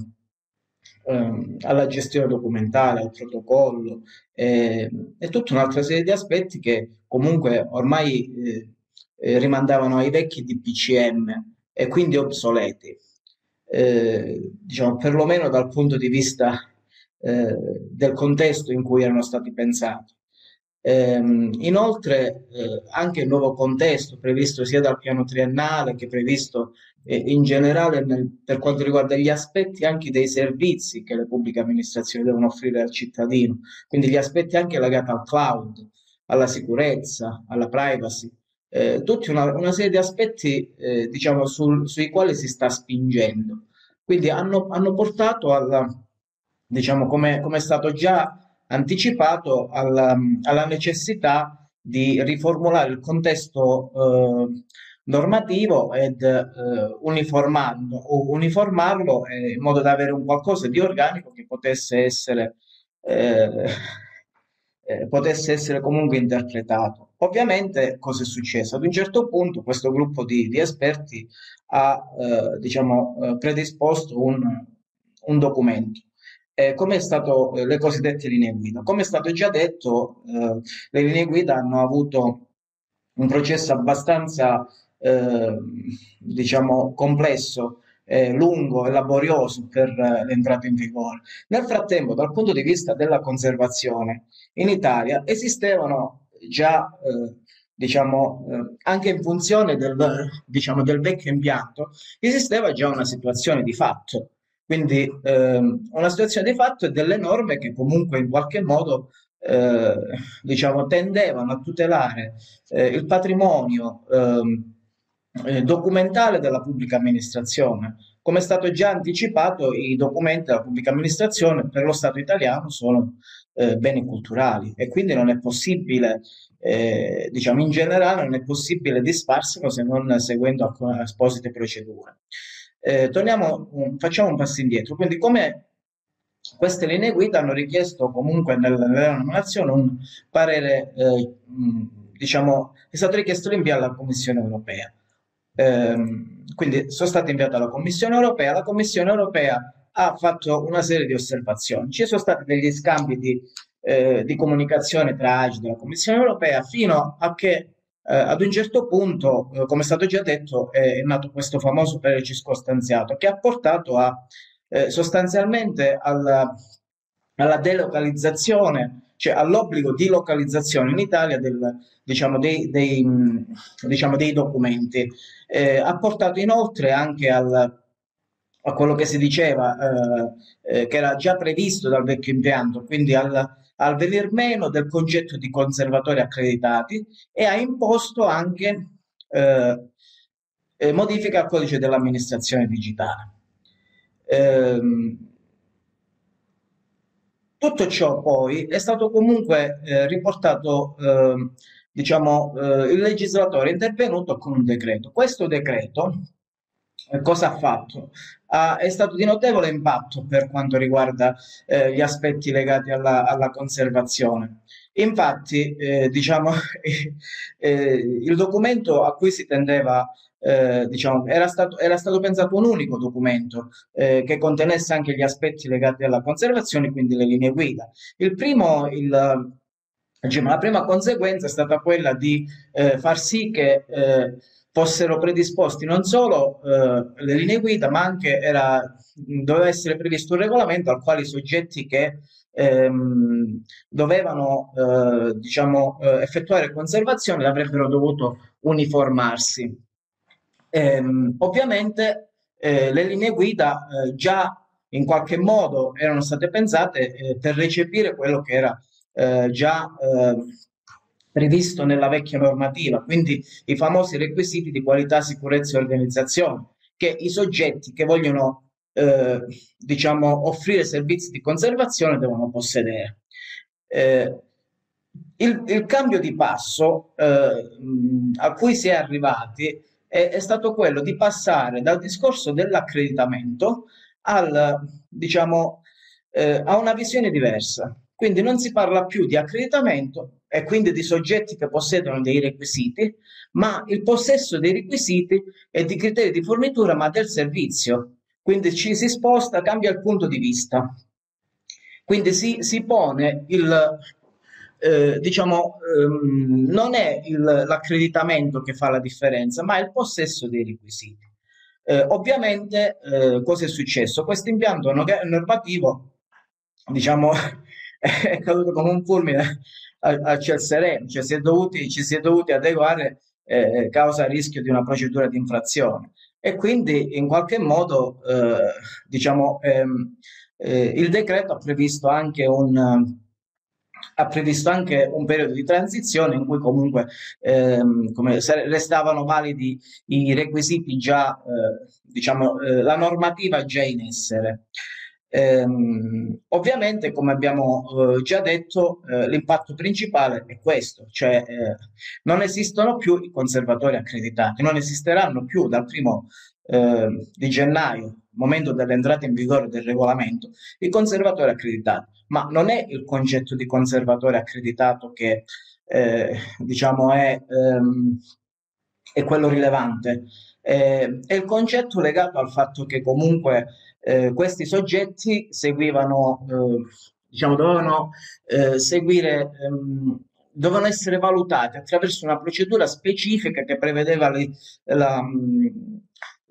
ehm, alla gestione documentale, al protocollo eh, e tutta un'altra serie di aspetti che comunque ormai eh, eh rimandavano ai vecchi DPCM e quindi obsoleti, eh, diciamo perlomeno dal punto di vista eh, del contesto in cui erano stati pensati. Ehm, inoltre eh, anche il nuovo contesto previsto sia dal piano triennale che previsto in generale nel, per quanto riguarda gli aspetti anche dei servizi che le pubbliche amministrazioni devono offrire al cittadino, quindi gli aspetti anche legati al cloud, alla sicurezza, alla privacy, eh, tutti una, una, serie di aspetti eh, diciamo sul, sui quali si sta spingendo. Quindi hanno, hanno portato alla, diciamo come, come è stato già anticipato alla, alla necessità di riformulare il contesto eh, normativo ed eh, uniformarlo eh, in modo da avere un qualcosa di organico che potesse essere, eh, eh, potesse essere comunque interpretato. Ovviamente cosa è successo? Ad un certo punto questo gruppo di, di esperti ha eh, diciamo, eh, predisposto un, un documento. Eh, come è stato le cosiddette linee guida? Come è stato già detto, le linee guida hanno avuto un processo abbastanza eh, diciamo complesso, eh, lungo e laborioso per eh, l'entrata in vigore. Nel frattempo, dal punto di vista della conservazione, in Italia esistevano già eh, diciamo, eh, anche in funzione del, diciamo, del, vecchio impianto, esisteva già una situazione di fatto. Quindi ehm, una situazione di fatto e delle norme che comunque in qualche modo eh, diciamo, tendevano a tutelare eh, il patrimonio ehm, eh, documentale della pubblica amministrazione. Come è stato già anticipato, i documenti della pubblica amministrazione per lo Stato italiano sono eh, beni culturali e quindi non è possibile, eh, diciamo in generale, non è possibile disfarselo se non seguendo alcune apposite procedure. Eh, torniamo, facciamo un passo indietro. Quindi, come queste linee guida hanno richiesto comunque nella, nella nominazione un parere, eh, diciamo, è stato richiesto l'invio alla Commissione europea. Ehm, quindi sono state inviate alla Commissione europea, la Commissione europea ha fatto una serie di osservazioni. Ci sono stati degli scambi di, eh, di comunicazione tra AGI e la Commissione europea fino a che eh, ad un certo punto, eh, come è stato già detto, è nato questo famoso parere circostanziato che ha portato a, eh, sostanzialmente alla, alla delocalizzazione cioè all'obbligo di localizzazione in Italia del, diciamo, dei, dei, diciamo, dei, documenti. Eh, ha portato inoltre anche al, a quello che si diceva, eh, eh, che era già previsto dal vecchio impianto, quindi al, al venir meno del concetto di conservatori accreditati e ha imposto anche eh, eh, modifiche al codice dell'amministrazione digitale. Ehm, tutto ciò poi è stato comunque eh, riportato, eh, diciamo, eh, il legislatore è intervenuto con un decreto. Questo decreto eh, cosa ha fatto? Ah, è stato di notevole impatto per quanto riguarda eh, gli aspetti legati alla, alla conservazione. Infatti, eh, diciamo, (laughs) il documento a cui si tendeva eh, diciamo, era, stato, era stato pensato un unico documento eh, che contenesse anche gli aspetti legati alla conservazione, quindi le linee guida. Il primo, il, diciamo, la prima conseguenza è stata quella di eh, far sì che eh, fossero predisposti non solo eh, le linee guida, ma anche era, doveva essere previsto un regolamento al quale i soggetti che ehm, dovevano eh, diciamo, eh, effettuare conservazione avrebbero dovuto uniformarsi. Ehm, ovviamente eh, le linee guida eh, già in qualche modo erano state pensate eh, per recepire quello che era eh, già ehm, previsto nella vecchia normativa, quindi i famosi requisiti di qualità, sicurezza e organizzazione, che i soggetti che vogliono eh, diciamo, offrire servizi di conservazione devono possedere. Eh, il, il, cambio di passo a cui si è arrivati è, è stato quello di passare dal discorso dell'accreditamento al, diciamo, eh, a una visione diversa. Quindi non si parla più di accreditamento e quindi di soggetti che possiedono dei requisiti, ma il possesso dei requisiti e di criteri di fornitura, ma del servizio. Quindi ci si sposta, cambia il punto di vista. Quindi si, si pone il, eh, diciamo, ehm, non è il, l'accreditamento che fa la differenza, ma il possesso dei requisiti. Eh, ovviamente, eh, cosa è successo? Questo impianto normativo, diciamo, (laughs) è caduto come un fulmine a, a cioè si dovuti, ci si è dovuti adeguare eh, causa rischio di una procedura di infrazione. E quindi, in qualche modo, eh, diciamo, ehm, eh, il decreto ha previsto anche un ha previsto anche un periodo di transizione in cui comunque ehm, restavano validi i requisiti già, eh, diciamo, eh, la normativa già in essere. Ehm, ovviamente, come abbiamo eh, già detto, eh, l'impatto principale è questo, cioè eh, non esistono più i conservatori accreditati, non esisteranno più dal primo eh, di gennaio, momento dell'entrata in vigore del regolamento, i conservatori accreditati. Ma non è il concetto di conservatore accreditato che eh, diciamo è, ehm, è quello rilevante, eh, è il concetto legato al fatto che comunque eh, questi soggetti seguivano, eh, diciamo, dovevano eh, seguire, ehm, dovevano essere valutati attraverso una procedura specifica che prevedeva li, la,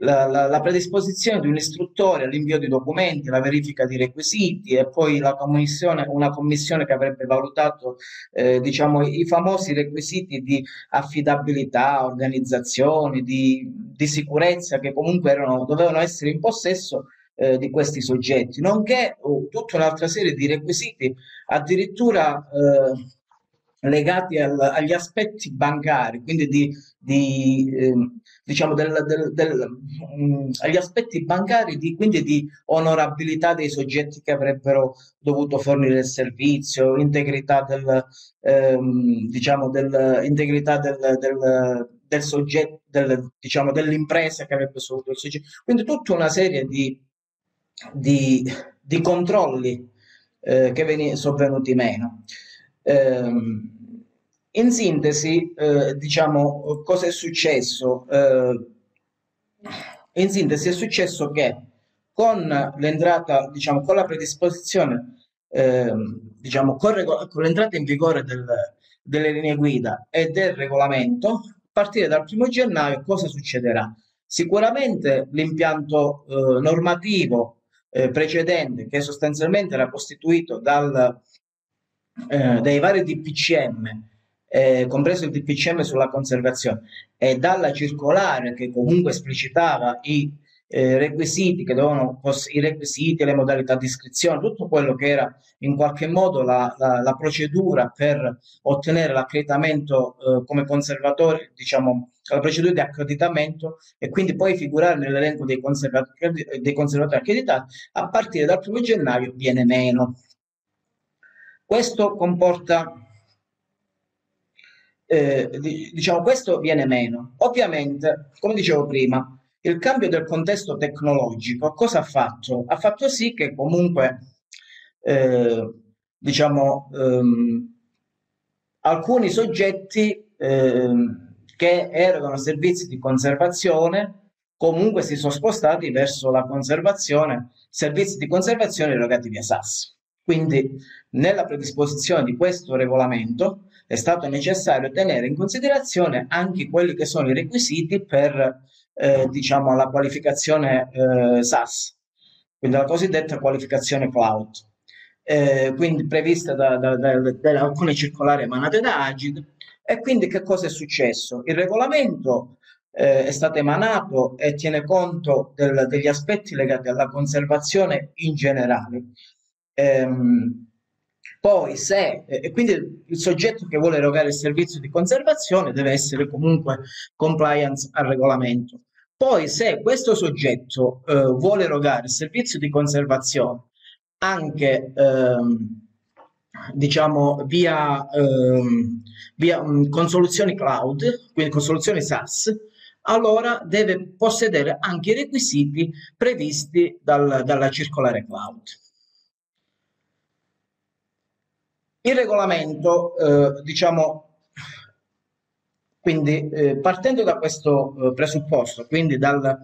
la, la, la, predisposizione di un istruttore all'invio di documenti, la verifica di requisiti e poi la commissione, una commissione che avrebbe valutato eh, diciamo, i famosi requisiti di affidabilità, organizzazione, di, di sicurezza che comunque erano, dovevano essere in possesso eh, di questi soggetti, nonché oh, tutta un'altra serie di requisiti addirittura eh, legati al, agli aspetti bancari, quindi di, di, eh, diciamo del, del, del, um, agli aspetti bancari, di, quindi di onorabilità dei soggetti che avrebbero dovuto fornire il servizio, integrità del, ehm, diciamo integrità del, soggetto, diciamo, dell'impresa che avrebbe assoluto il soggetto. Quindi tutta una serie di di, di controlli eh, che veni, sono venuti meno. Eh, in sintesi, eh, diciamo, cosa è successo? Eh, in sintesi è successo che con l'entrata, diciamo, con la predisposizione, ehm, diciamo, con, con l'entrata in vigore del, delle linee guida e del regolamento, a partire dal primo gennaio cosa succederà? Sicuramente l'impianto eh, normativo eh, precedente, che sostanzialmente era costituito dal, eh, dai vari DPCM, eh, compreso il DPCM sulla conservazione, e dalla circolare che comunque esplicitava i eh, requisiti che dovevano, i requisiti, le modalità di iscrizione, tutto quello che era in qualche modo la, la, la procedura per ottenere l'accreditamento eh, come conservatore, diciamo, la procedura di accreditamento e quindi poi figurare nell'elenco dei conservatori, dei conservatori accreditati, a partire dal primo gennaio viene meno. Questo comporta eh, diciamo questo viene meno. Ovviamente, come dicevo prima, il cambio del contesto tecnologico cosa ha fatto? Ha fatto sì che comunque, eh, diciamo, ehm, alcuni soggetti eh, che erogano servizi di conservazione comunque si sono spostati verso la conservazione, servizi di conservazione erogati via SAS. Quindi nella predisposizione di questo regolamento è stato necessario tenere in considerazione anche quelli che sono i requisiti per eh, diciamo, alla qualificazione eh, SaaS, quindi la cosiddetta qualificazione cloud, eh, quindi prevista da, da, da, da, alcune circolari emanate da Agid. E quindi che cosa è successo? Il regolamento eh, è stato emanato e tiene conto del, degli aspetti legati alla conservazione in generale. Ehm, poi se, e quindi il soggetto che vuole erogare il servizio di conservazione deve essere comunque compliance al regolamento. Poi se questo soggetto eh, vuole erogare il servizio di conservazione anche ehm, diciamo via, ehm, via con soluzioni cloud, quindi con soluzioni SaaS, allora deve possedere anche i requisiti previsti dal, dalla circolare cloud. Il regolamento, eh, diciamo, quindi eh, partendo da questo eh, presupposto, quindi dal,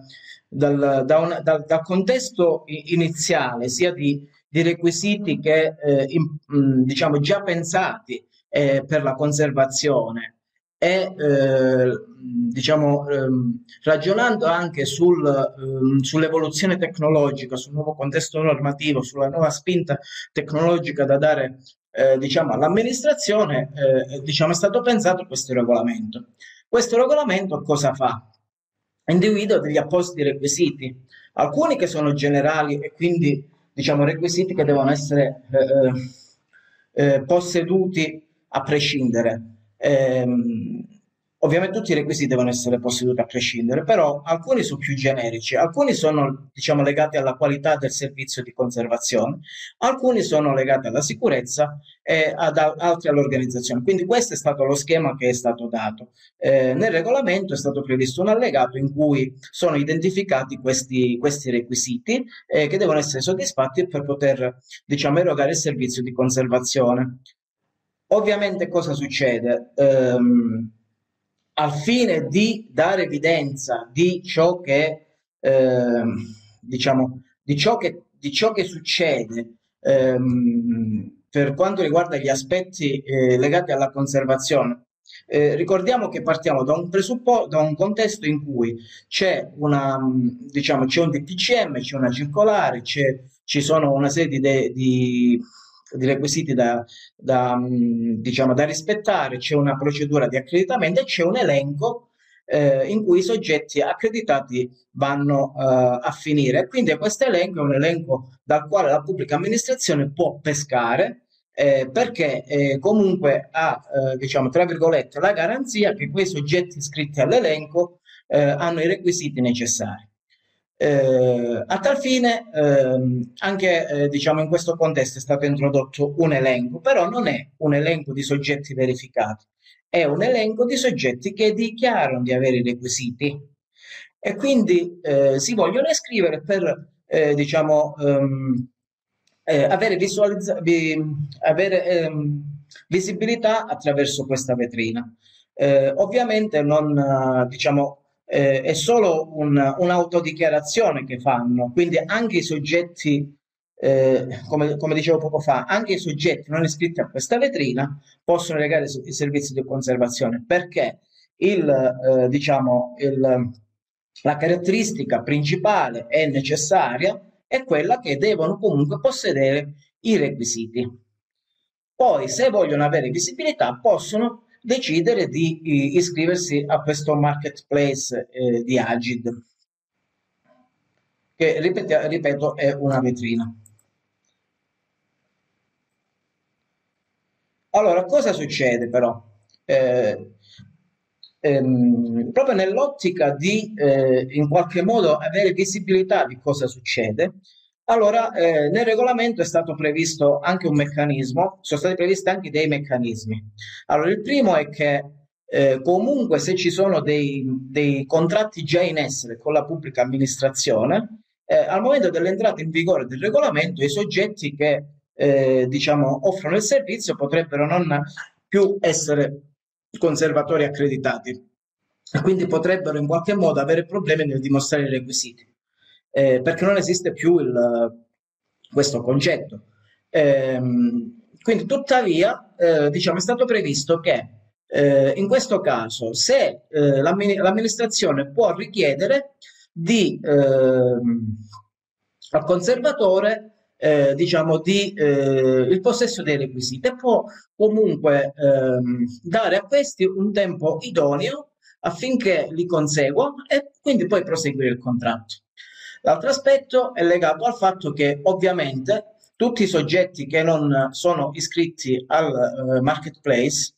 dal, da un, dal, dal contesto iniziale, sia di, di requisiti che eh, in, mh, diciamo già pensati eh, per la conservazione. E eh, diciamo ehm, ragionando anche sul, ehm, sull'evoluzione tecnologica, sul nuovo contesto normativo, sulla nuova spinta tecnologica da dare eh, diciamo, all'amministrazione, eh, diciamo, è stato pensato questo regolamento. Questo regolamento cosa fa? Individua degli appositi requisiti, alcuni che sono generali e quindi diciamo, requisiti che devono essere eh, eh posseduti a prescindere. Ehm, Ovviamente tutti i requisiti devono essere posseduti a prescindere, però alcuni sono più generici, alcuni sono diciamo, legati alla qualità del servizio di conservazione, alcuni sono legati alla sicurezza e ad altri all'organizzazione. Quindi questo è stato lo schema che è stato dato. Eh, nel regolamento è stato previsto un allegato in cui sono identificati questi, questi requisiti eh, che devono essere soddisfatti per poter diciamo, erogare il servizio di conservazione. Ovviamente cosa succede? Um, al fine di dare evidenza di ciò che, eh, diciamo, di ciò che, di ciò che succede ehm, per quanto riguarda gli aspetti eh, legati alla conservazione. Eh, ricordiamo che partiamo da un, da un contesto in cui c'è, una, diciamo, c'è un DPCM, c'è una circolare, ci sono una serie di, de, di di requisiti da, da, mm, diciamo, da rispettare, c'è una procedura di accreditamento e c'è un elenco eh, in cui i soggetti accreditati vanno eh, a finire. Quindi questo elenco è un elenco dal quale la pubblica amministrazione può pescare eh, perché eh, comunque ha, eh, diciamo, tra virgolette, la garanzia che quei soggetti iscritti all'elenco eh, hanno i requisiti necessari. Eh, a tal fine, ehm, anche eh, diciamo in questo contesto è stato introdotto un elenco, però non è un elenco di soggetti verificati, è un elenco di soggetti che dichiarano di avere i requisiti e quindi eh, si vogliono iscrivere per eh, diciamo ehm, eh, avere, visualizza- vi- avere ehm, visibilità attraverso questa vetrina. Eh, ovviamente non diciamo eh, è solo un, un'autodichiarazione che fanno, quindi anche i soggetti, eh, come, come, dicevo poco fa, anche i soggetti non iscritti a questa vetrina possono legare i servizi di conservazione perché il, eh, diciamo, il, la caratteristica principale e necessaria è quella che devono comunque possedere i requisiti. Poi, se vogliono avere visibilità, possono decidere di iscriversi a questo marketplace eh, di Agid, che ripeto, ripeto è una vetrina. Allora, cosa succede però? Eh, ehm, proprio nell'ottica di eh, in qualche modo avere visibilità di cosa succede, allora, eh, nel regolamento è stato previsto anche un meccanismo, sono stati previsti anche dei meccanismi. Allora, il primo è che eh, comunque se ci sono dei, dei, contratti già in essere con la pubblica amministrazione, eh, al momento dell'entrata in vigore del regolamento, i soggetti che eh, diciamo, offrono il servizio potrebbero non più essere conservatori accreditati e quindi potrebbero in qualche modo avere problemi nel dimostrare i requisiti eh, perché non esiste più il, questo concetto. Eh, quindi, tuttavia, eh, diciamo, è stato previsto che eh, in questo caso, se eh, l'amministrazione può richiedere di, ehm, al conservatore eh, diciamo di eh, il possesso dei requisiti può comunque ehm, dare a questi un tempo idoneo affinché li consegua e quindi poi proseguire il contratto. L'altro aspetto è legato al fatto che ovviamente tutti i soggetti che non sono iscritti al uh, marketplace,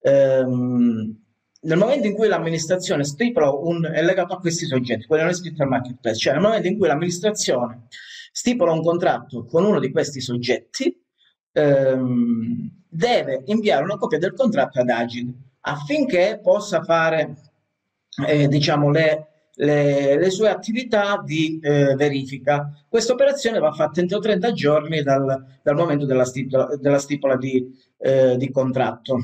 ehm, nel momento in cui l'amministrazione stipula un, è legato a questi soggetti, quelli non iscritti al marketplace, cioè nel momento in cui l'amministrazione stipula un contratto con uno di questi soggetti, ehm, deve inviare una copia del contratto ad Agid affinché possa fare eh, diciamo, le le, le sue attività di eh, verifica. Questa operazione va fatta entro 30 giorni dal, dal momento della stipula, della stipula di, eh, di, contratto,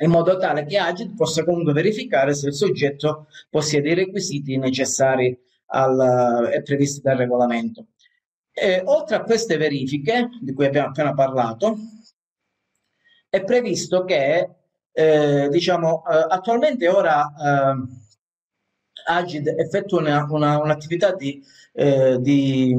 in modo tale che Agid possa comunque verificare se il soggetto possiede i requisiti necessari al, e previsti dal regolamento. E, oltre a queste verifiche, di cui abbiamo appena parlato, è previsto che, eh, diciamo, eh, attualmente ora eh, Agid effettua una, una, un'attività di, eh, di,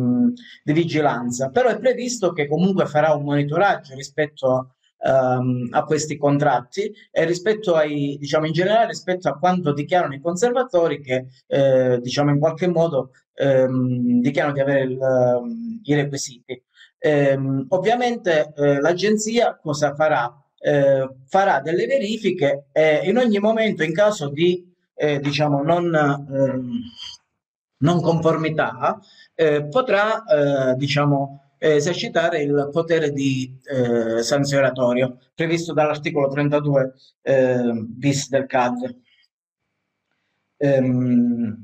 di, vigilanza, però è previsto che comunque farà un monitoraggio rispetto um, a questi contratti e rispetto ai, diciamo in generale, rispetto a quanto dichiarano i conservatori che, eh, diciamo in qualche modo, ehm, dichiarano di avere il, um, i requisiti. Ehm, ovviamente eh, l'agenzia cosa farà? eh, farà delle verifiche e in ogni momento in caso di eh, diciamo non, ehm, non conformità eh, potrà eh, diciamo esercitare il potere di eh, sanzionatorio previsto dall'articolo 32 bis del CAD. Ehm,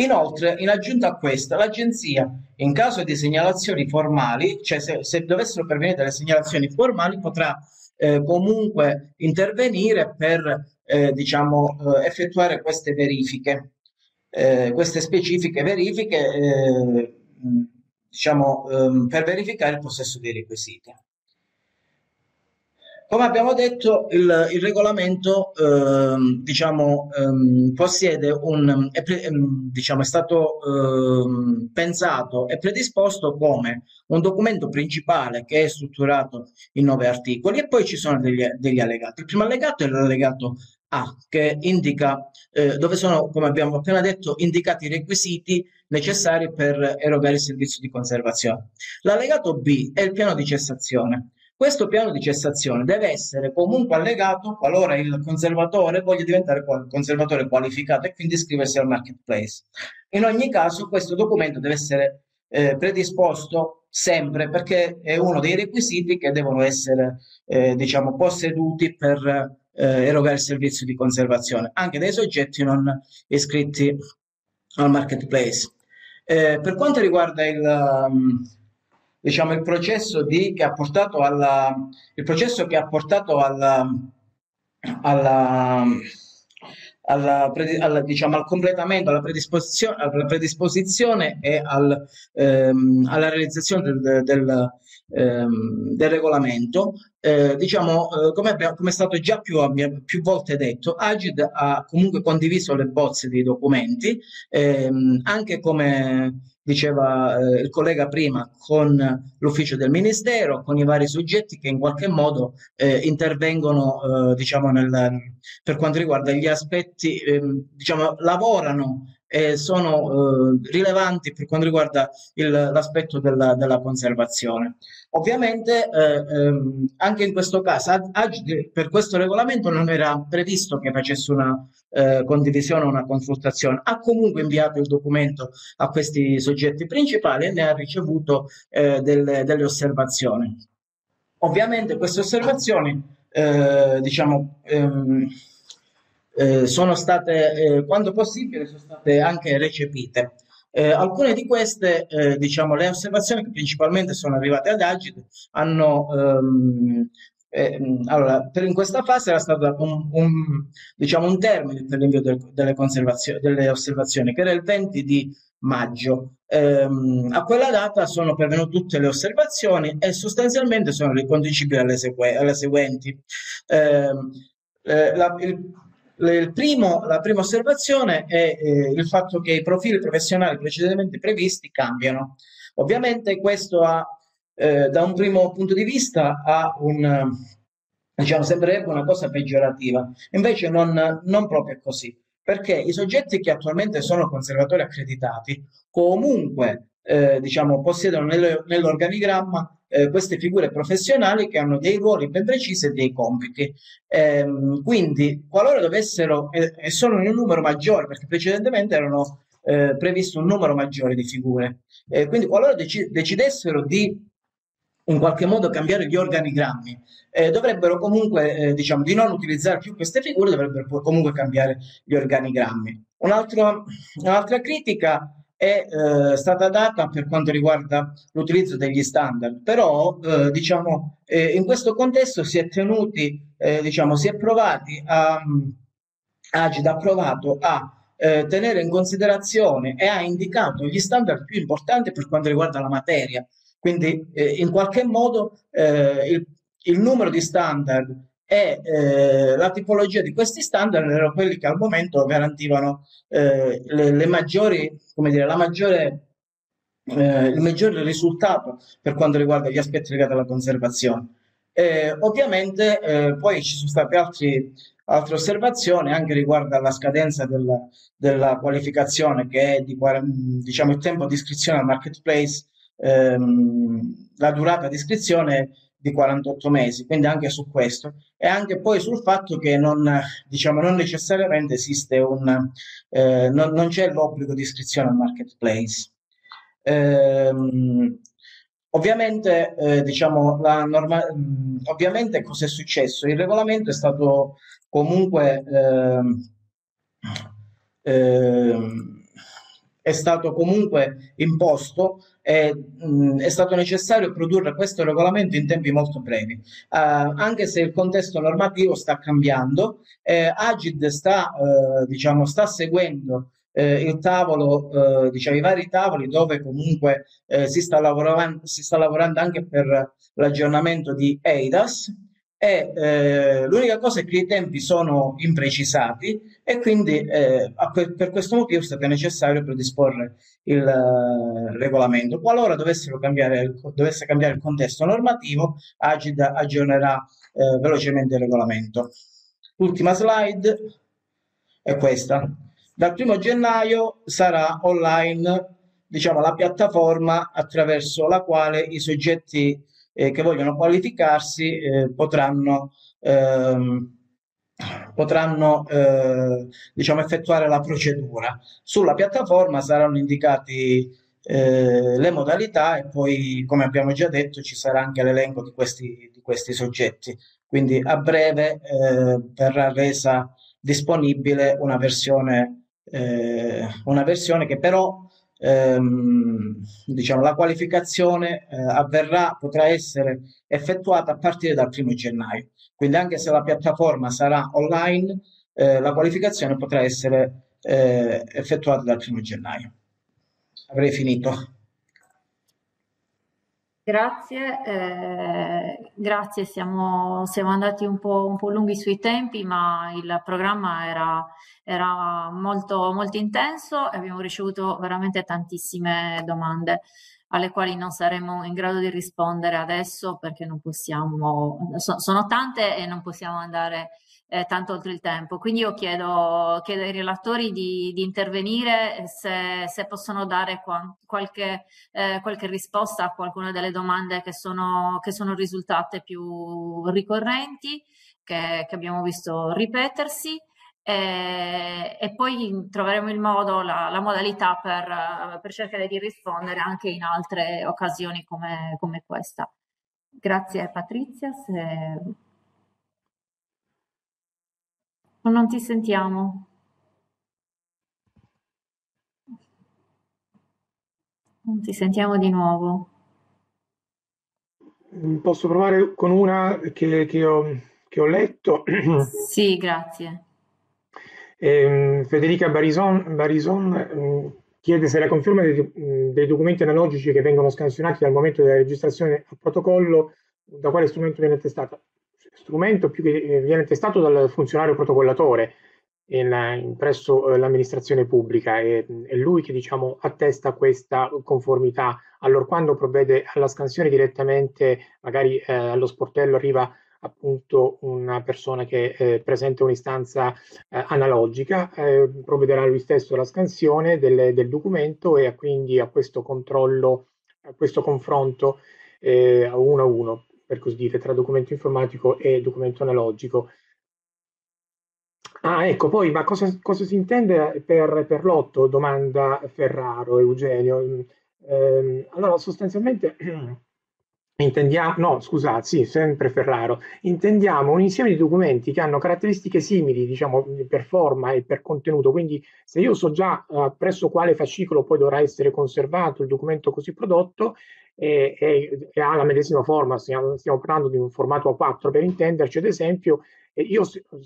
Inoltre, in aggiunta a questa, l'Agenzia, in caso di segnalazioni formali, cioè se, se dovessero pervenire delle segnalazioni formali, potrà eh, comunque intervenire per eh, diciamo, eh, effettuare queste verifiche, eh, queste specifiche verifiche eh, diciamo, ehm, per verificare il possesso dei requisiti. Come abbiamo detto, il, il regolamento ehm, diciamo, ehm, possiede un, è, ehm, diciamo, è stato ehm, pensato e predisposto come un documento principale che è strutturato in nove articoli e poi ci sono degli, degli allegati. Il primo allegato è l'allegato A, che indica eh, dove sono, come abbiamo appena detto, indicati i requisiti necessari per erogare il servizio di conservazione. L'allegato B è il piano di cessazione questo piano di cessazione deve essere comunque allegato qualora il conservatore voglia diventare conservatore qualificato e quindi iscriversi al marketplace. In ogni caso questo documento deve essere eh, predisposto sempre perché è uno dei requisiti che devono essere eh, diciamo, posseduti per eh, erogare il servizio di conservazione anche dai soggetti non iscritti al marketplace. Eh, per quanto riguarda il, um, diciamo, il processo di, che ha portato alla, il processo che ha portato alla, alla, alla, alla, diciamo, al completamento, alla predisposizione, alla predisposizione e al, ehm, alla realizzazione del, del, ehm, del regolamento. Eh, diciamo, eh, come, è stato già più, più, volte detto, Agid ha comunque condiviso le bozze dei documenti, ehm, anche come diceva eh, il collega prima, con l'ufficio del Ministero, con i vari soggetti che in qualche modo eh, intervengono, eh, diciamo, nel, per quanto riguarda gli aspetti, ehm, diciamo, lavorano e sono eh, rilevanti per quanto riguarda l'aspetto della, della, conservazione. Ovviamente eh, ehm, anche in questo caso per questo regolamento non era previsto che facesse una eh, condivisione o una consultazione, ha comunque inviato il documento a questi soggetti principali e ne ha ricevuto eh, delle, delle, osservazioni. Ovviamente queste osservazioni eh, diciamo ehm, eh, sono state, eh, quando possibile, sono state anche recepite. Eh, alcune di queste, eh, diciamo, le osservazioni che principalmente sono arrivate ad Agid hanno, ehm, eh, allora, per in questa fase era stato un, un, diciamo, un termine per l'invio del, delle, delle osservazioni, che era il 20 di maggio. Ehm, a quella data sono pervenute tutte le osservazioni e sostanzialmente sono riconducibili alle, alle seguenti. Ehm, eh, la, il, Primo, la prima osservazione è eh, il fatto che i profili professionali precedentemente previsti cambiano. Ovviamente questo ha, eh, da un primo punto di vista, ha un, diciamo, sembrerebbe una cosa peggiorativa, invece non, non proprio così, perché i soggetti che attualmente sono conservatori accreditati comunque eh, diciamo, possiedono nell'organigramma eh, queste figure professionali che hanno dei ruoli ben precisi e dei compiti. Eh, quindi, qualora dovessero, e eh, sono in un numero maggiore, perché precedentemente erano eh, previsto un numero maggiore di figure, eh, quindi qualora dec decidessero di in qualche modo cambiare gli organigrammi, eh, dovrebbero comunque, eh, diciamo, di non utilizzare più queste figure, dovrebbero comunque cambiare gli organigrammi. Un'altra critica è eh, stata data per quanto riguarda l'utilizzo degli standard, però eh, diciamo, eh, in questo contesto si è tenuti, eh, diciamo, si è provati a, Agid ha provato a eh, tenere in considerazione e ha indicato gli standard più importanti per quanto riguarda la materia. Quindi eh, in qualche modo il, il numero di standard e eh, la tipologia di questi standard erano quelli che al momento garantivano eh, le, le, maggiori, come dire, la maggiore, eh, il maggiore risultato per quanto riguarda gli aspetti legati alla conservazione. ovviamente eh, poi ci sono state altri, altre osservazioni anche riguardo alla scadenza della, della qualificazione che è di, diciamo, il tempo di iscrizione al marketplace, ehm, la durata di iscrizione di 48 mesi, quindi anche su questo e anche poi sul fatto che non, diciamo, non necessariamente esiste un, eh, non, non c'è l'obbligo di iscrizione al marketplace. Ehm, ovviamente, eh, diciamo, la norma, ovviamente cosa è successo? Il regolamento è stato comunque ehm, è stato comunque imposto e mh, è stato necessario produrre questo regolamento in tempi molto brevi, uh, anche se il contesto normativo sta cambiando. Eh, Agid sta, uh, diciamo, sta seguendo eh, il tavolo, eh, diciamo, i vari tavoli dove comunque eh, si, sta lavorando, si sta lavorando anche per l'aggiornamento di EIDAS e eh, l'unica cosa è che i tempi sono imprecisati e quindi eh, per questo motivo è stato necessario predisporre il uh, regolamento. Qualora cambiare, dovesse cambiare il contesto normativo, Agid aggiornerà eh, velocemente il regolamento. L'ultima slide è questa. Dal primo gennaio sarà online diciamo, la piattaforma attraverso la quale i soggetti eh, che vogliono qualificarsi eh, potranno, ehm, potranno eh, diciamo, effettuare la procedura. Sulla piattaforma saranno indicati eh, le modalità e poi, come abbiamo già detto, ci sarà anche l'elenco di questi, di questi soggetti. Quindi a breve eh, verrà resa disponibile una versione, eh, una versione che però ehm, diciamo, la qualificazione eh, avverrà, potrà essere effettuata a partire dal primo gennaio. Quindi anche se la piattaforma sarà online, eh, la qualificazione potrà essere eh, effettuata dal primo gennaio. Avrei finito. Grazie, eh, grazie, siamo, siamo andati un po', un po', lunghi sui tempi, ma il programma era, era molto, molto intenso e abbiamo ricevuto veramente tantissime domande alle quali non saremo in grado di rispondere adesso perché non possiamo, so, sono tante e non possiamo andare eh, tanto oltre il tempo. Quindi io chiedo, chiedo ai relatori di, di intervenire se, se, possono dare qua, qualche, eh, qualche, risposta a qualcuna delle domande che sono, che sono risultate più ricorrenti, che, che abbiamo visto ripetersi. E, e, poi troveremo il modo, la, la modalità per, per, cercare di rispondere anche in altre occasioni come, come questa. Grazie Patrizia. Se... Non ti sentiamo. Non ti sentiamo di nuovo. Posso provare con una che, che, ho, che ho, letto? Sì, grazie. Eh, Federica Barison, Barison eh, chiede se la conferma dei, dei, documenti analogici che vengono scansionati dal momento della registrazione al protocollo da quale strumento viene attestata strumento più che eh, viene testato dal funzionario protocollatore in presso eh, l'amministrazione pubblica e è lui che diciamo attesta questa conformità. Allora quando provvede alla scansione direttamente magari eh, allo sportello arriva appunto una persona che eh, presenta un'istanza eh, analogica eh, provvederà lui stesso alla scansione del, del, documento e quindi a questo controllo a questo confronto eh, a uno a uno per così dire, tra documento informatico e documento analogico. Ah, ecco, poi, ma cosa, cosa si intende per, per lotto? Domanda Ferraro, Eugenio. Eh, allora, sostanzialmente (clears throat) intendiamo, no, scusate, sì, sempre Ferraro, intendiamo un insieme di documenti che hanno caratteristiche simili, diciamo, per forma e per contenuto, quindi se io so già uh, presso quale fascicolo poi dovrà essere conservato il documento così prodotto, e, e, e ha la medesima forma, stiamo, stiamo, parlando di un formato A4 per intenderci, ad esempio, io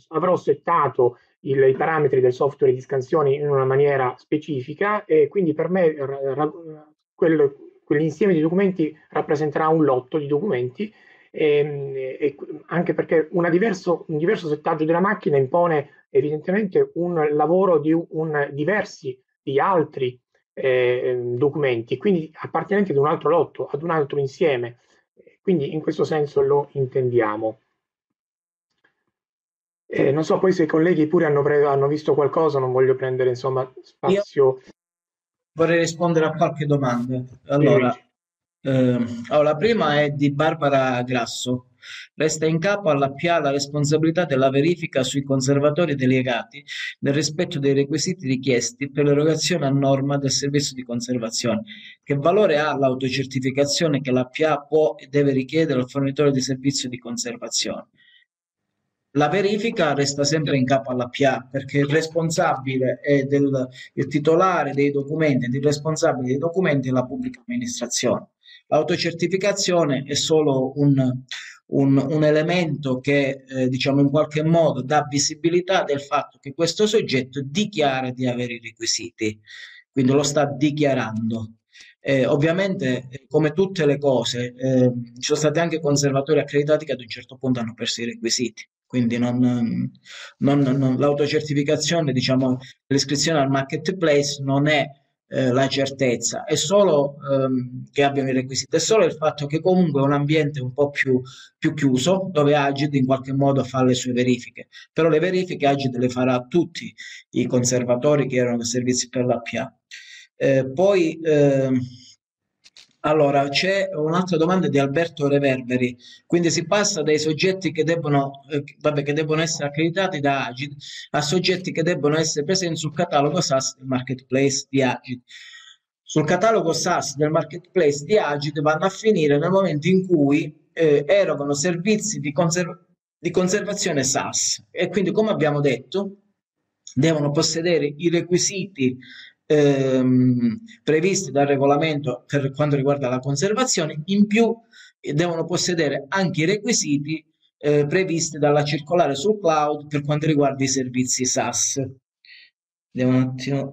avrò settato il, i parametri del software di scansione in una maniera specifica e quindi per me quel, quell'insieme di documenti rappresenterà un lotto di documenti e, e anche perché diverso, un diverso settaggio della macchina impone evidentemente un lavoro di un, diversi di altri eh, documenti, quindi appartenenti ad un altro lotto, ad un altro insieme. Quindi in questo senso lo intendiamo. Eh, non so poi se i colleghi pure hanno, hanno, visto qualcosa, non voglio prendere insomma spazio. Io vorrei rispondere a qualche domanda. Allora, Eh, allora, la prima è di Barbara Grasso. Resta in capo alla PA la responsabilità della verifica sui conservatori delegati nel rispetto dei requisiti richiesti per l'erogazione a norma del servizio di conservazione. Che valore ha l'autocertificazione che la PA può e deve richiedere al fornitore di servizio di conservazione? La verifica resta sempre in capo alla PA perché il responsabile è del, il titolare dei documenti ed il responsabile dei documenti è la pubblica amministrazione. L'autocertificazione è solo un, un, un elemento che eh, diciamo in qualche modo dà visibilità del fatto che questo soggetto dichiara di avere i requisiti, quindi lo sta dichiarando. Eh, ovviamente, come tutte le cose, eh, ci sono stati anche conservatori accreditati che ad un certo punto hanno perso i requisiti. Quindi non, non, non, l'autocertificazione, diciamo, l'iscrizione al marketplace non è eh, la certezza, è solo ehm, che abbiano i requisiti, è solo il fatto che comunque è un ambiente un po' più, più chiuso dove Agid in qualche modo fa le sue verifiche, però le verifiche Agid le farà a tutti i conservatori che erano servizi per l'APA. Eh, poi eh, allora, c'è un'altra domanda di Alberto Reverberi, quindi si passa dai soggetti che debbono, eh, vabbè, che debbono essere accreditati da Agid a soggetti che debbono essere presenti sul catalogo SaaS del marketplace di Agid. Sul catalogo SaaS del marketplace di Agid vanno a finire nel momento in cui eh, erogano servizi di, conserv- di conservazione SaaS e quindi, come abbiamo detto, devono possedere i requisiti ehm, previsti dal regolamento per quanto riguarda la conservazione, in più eh, devono possedere anche i requisiti eh, previsti dalla circolare sul cloud per quanto riguarda i servizi SaaS. Vediamo un attimo.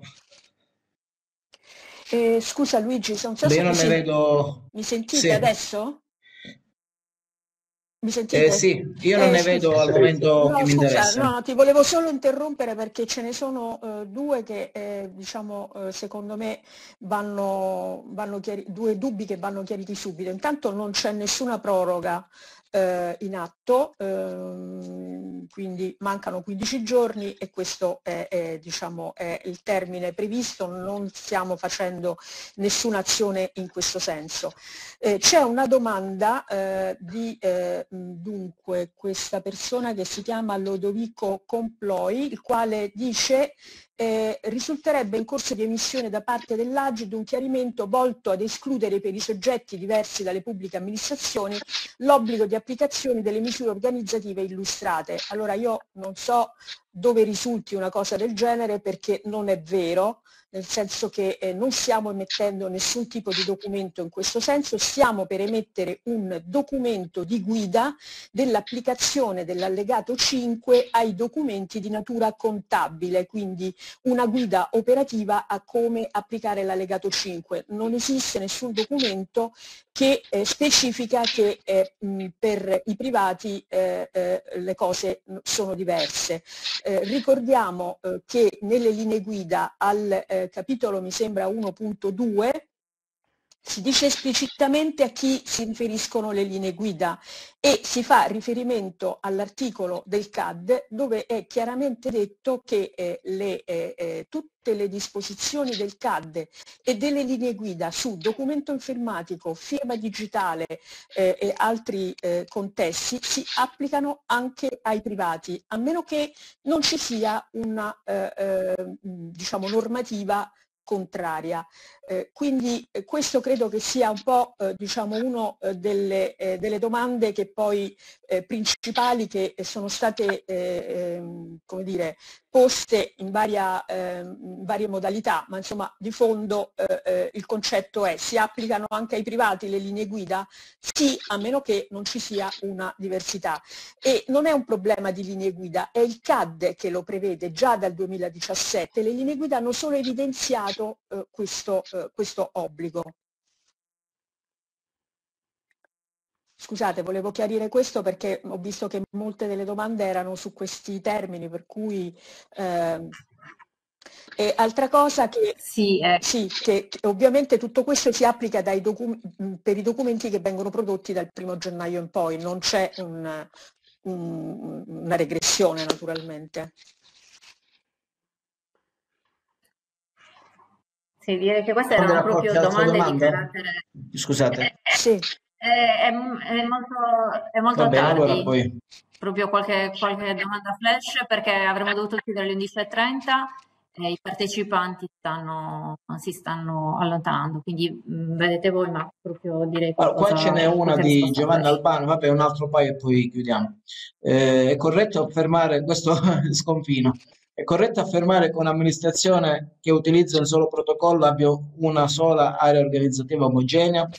Eh, scusa Luigi, se non so Beh, se non mi, ne sen- vedo... mi sentite Sì. adesso? Mi Eh, sentite? sì, io non Eh, ne scusa. vedo al momento No, che mi scusa, interessa. no, ti volevo solo interrompere perché ce ne sono eh, due che, eh, diciamo, eh, secondo me vanno, vanno chiari- due dubbi che vanno chiariti subito. Intanto non c'è nessuna proroga eh, in atto, ehm, quindi mancano 15 giorni e questo è, è, diciamo, è il termine previsto, non stiamo facendo nessuna azione in questo senso. Eh, c'è una domanda eh, di eh, dunque questa persona che si chiama Lodovico Comploi, il quale dice eh, risulterebbe in corso di emissione da parte dell'Agid un chiarimento volto ad escludere per i soggetti diversi dalle pubbliche amministrazioni l'obbligo di applicazione delle misure organizzative illustrate. Allora io non so dove risulti una cosa del genere perché non è vero, nel senso che eh, non stiamo emettendo nessun tipo di documento in questo senso, stiamo per emettere un documento di guida dell'applicazione dell'allegato 5 ai documenti di natura contabile, quindi una guida operativa a come applicare l'allegato 5. Non esiste nessun documento che eh, specifica che eh, mh, per i privati eh, eh, le cose sono diverse. Eh, ricordiamo eh, che nelle linee guida al capitolo mi sembra 1.2 si dice esplicitamente a chi si riferiscono le linee guida e si fa riferimento all'articolo del CAD dove è chiaramente detto che eh, le, eh, eh, tutte le disposizioni del CAD e delle linee guida su documento informatico, firma digitale eh, e altri eh, contesti si applicano anche ai privati, a meno che non ci sia una eh, diciamo, normativa contraria. Eh, quindi eh, questo credo che sia un po' eh, diciamo una delle, eh, delle, domande che poi eh, principali che sono state eh, ehm, come dire, poste in, varia, ehm, in, varie modalità, ma insomma di fondo il concetto è si applicano anche ai privati le linee guida? Sì, a meno che non ci sia una diversità. E non è un problema di linee guida, è il CAD che lo prevede già dal 2017. Le linee guida hanno solo evidenziato questo questo obbligo. Scusate, volevo chiarire questo perché ho visto che molte delle domande erano su questi termini, per cui... Eh, e altra cosa che, sì, eh. sì, che, che, ovviamente tutto questo si applica per i documenti che vengono prodotti dal primo gennaio in poi, non c'è un, un, una regressione naturalmente. Sì, direi che queste erano proprio domande di carattere... Scusate. Eh, sì. È, è, è, molto, è molto Vabbè, tardi. Allora poi... Proprio qualche, qualche domanda flash perché avremmo dovuto chiudere alle 11.30 e i partecipanti stanno, si stanno allontanando, quindi mh, vedete voi, ma proprio direi allora, qua ce n'è una di Giovanni Albano, vabbè un altro paio e poi chiudiamo. Eh, è corretto affermare, questo (laughs) sconfino, è corretto affermare che un'amministrazione che utilizza un solo protocollo abbia una sola area organizzativa omogenea?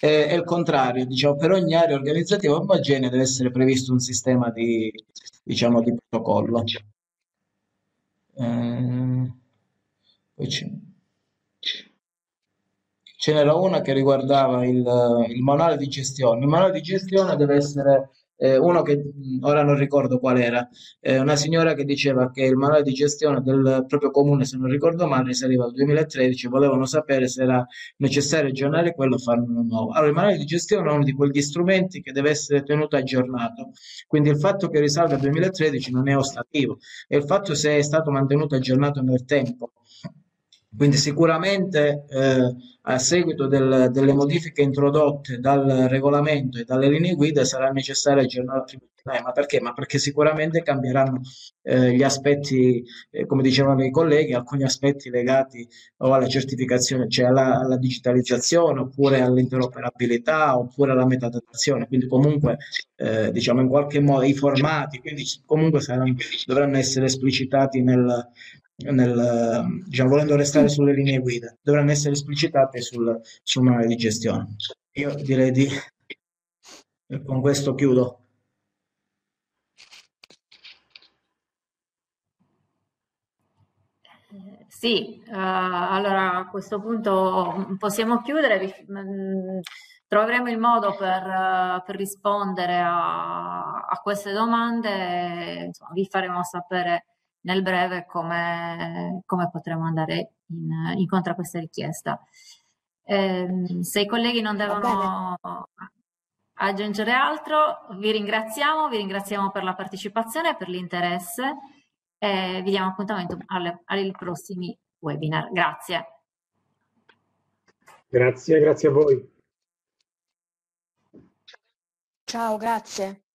Eh, è il contrario, diciamo, per ogni area organizzativa omogenea deve essere previsto un sistema di, diciamo, di protocollo. Eh, poi ce n'era una che riguardava il, il manuale di gestione. Il manuale di gestione deve essere eh, uno che ora non ricordo qual era, eh, una signora che diceva che il manuale di gestione del proprio comune, se non ricordo male, risaliva al 2013, volevano sapere se era necessario aggiornare quello o farne uno nuovo. Allora, il manuale di gestione è uno di quegli strumenti che deve essere tenuto aggiornato, quindi il fatto che risalga al 2013 non è ostativo, è il fatto se è stato mantenuto aggiornato nel tempo. Quindi sicuramente eh, a seguito del, delle modifiche introdotte dal regolamento e dalle linee guida sarà necessario aggiornare il problema. Perché? Ma perché sicuramente cambieranno eh, gli aspetti, eh, come dicevano i colleghi, alcuni aspetti legati o alla certificazione, cioè alla, alla digitalizzazione, oppure all'interoperabilità, oppure alla metadatazione. Quindi comunque, eh, diciamo, in qualche modo i formati, quindi comunque saranno, dovranno essere esplicitati nel, nel, diciamo, volendo restare sulle linee guida, dovranno essere esplicitate sul, sul manuale di gestione. Io direi di con questo chiudo. Sì, uh, allora a questo punto possiamo chiudere, mm, troveremo il modo per, uh, per rispondere a, a, queste domande, insomma, vi faremo sapere nel breve come, come potremo andare in, incontro a questa richiesta. Eh, se i colleghi non devono aggiungere altro, vi ringraziamo, vi ringraziamo per la partecipazione, per l'interesse e vi diamo appuntamento alle, ai prossimi webinar. Grazie. Grazie, grazie a voi. Ciao, grazie.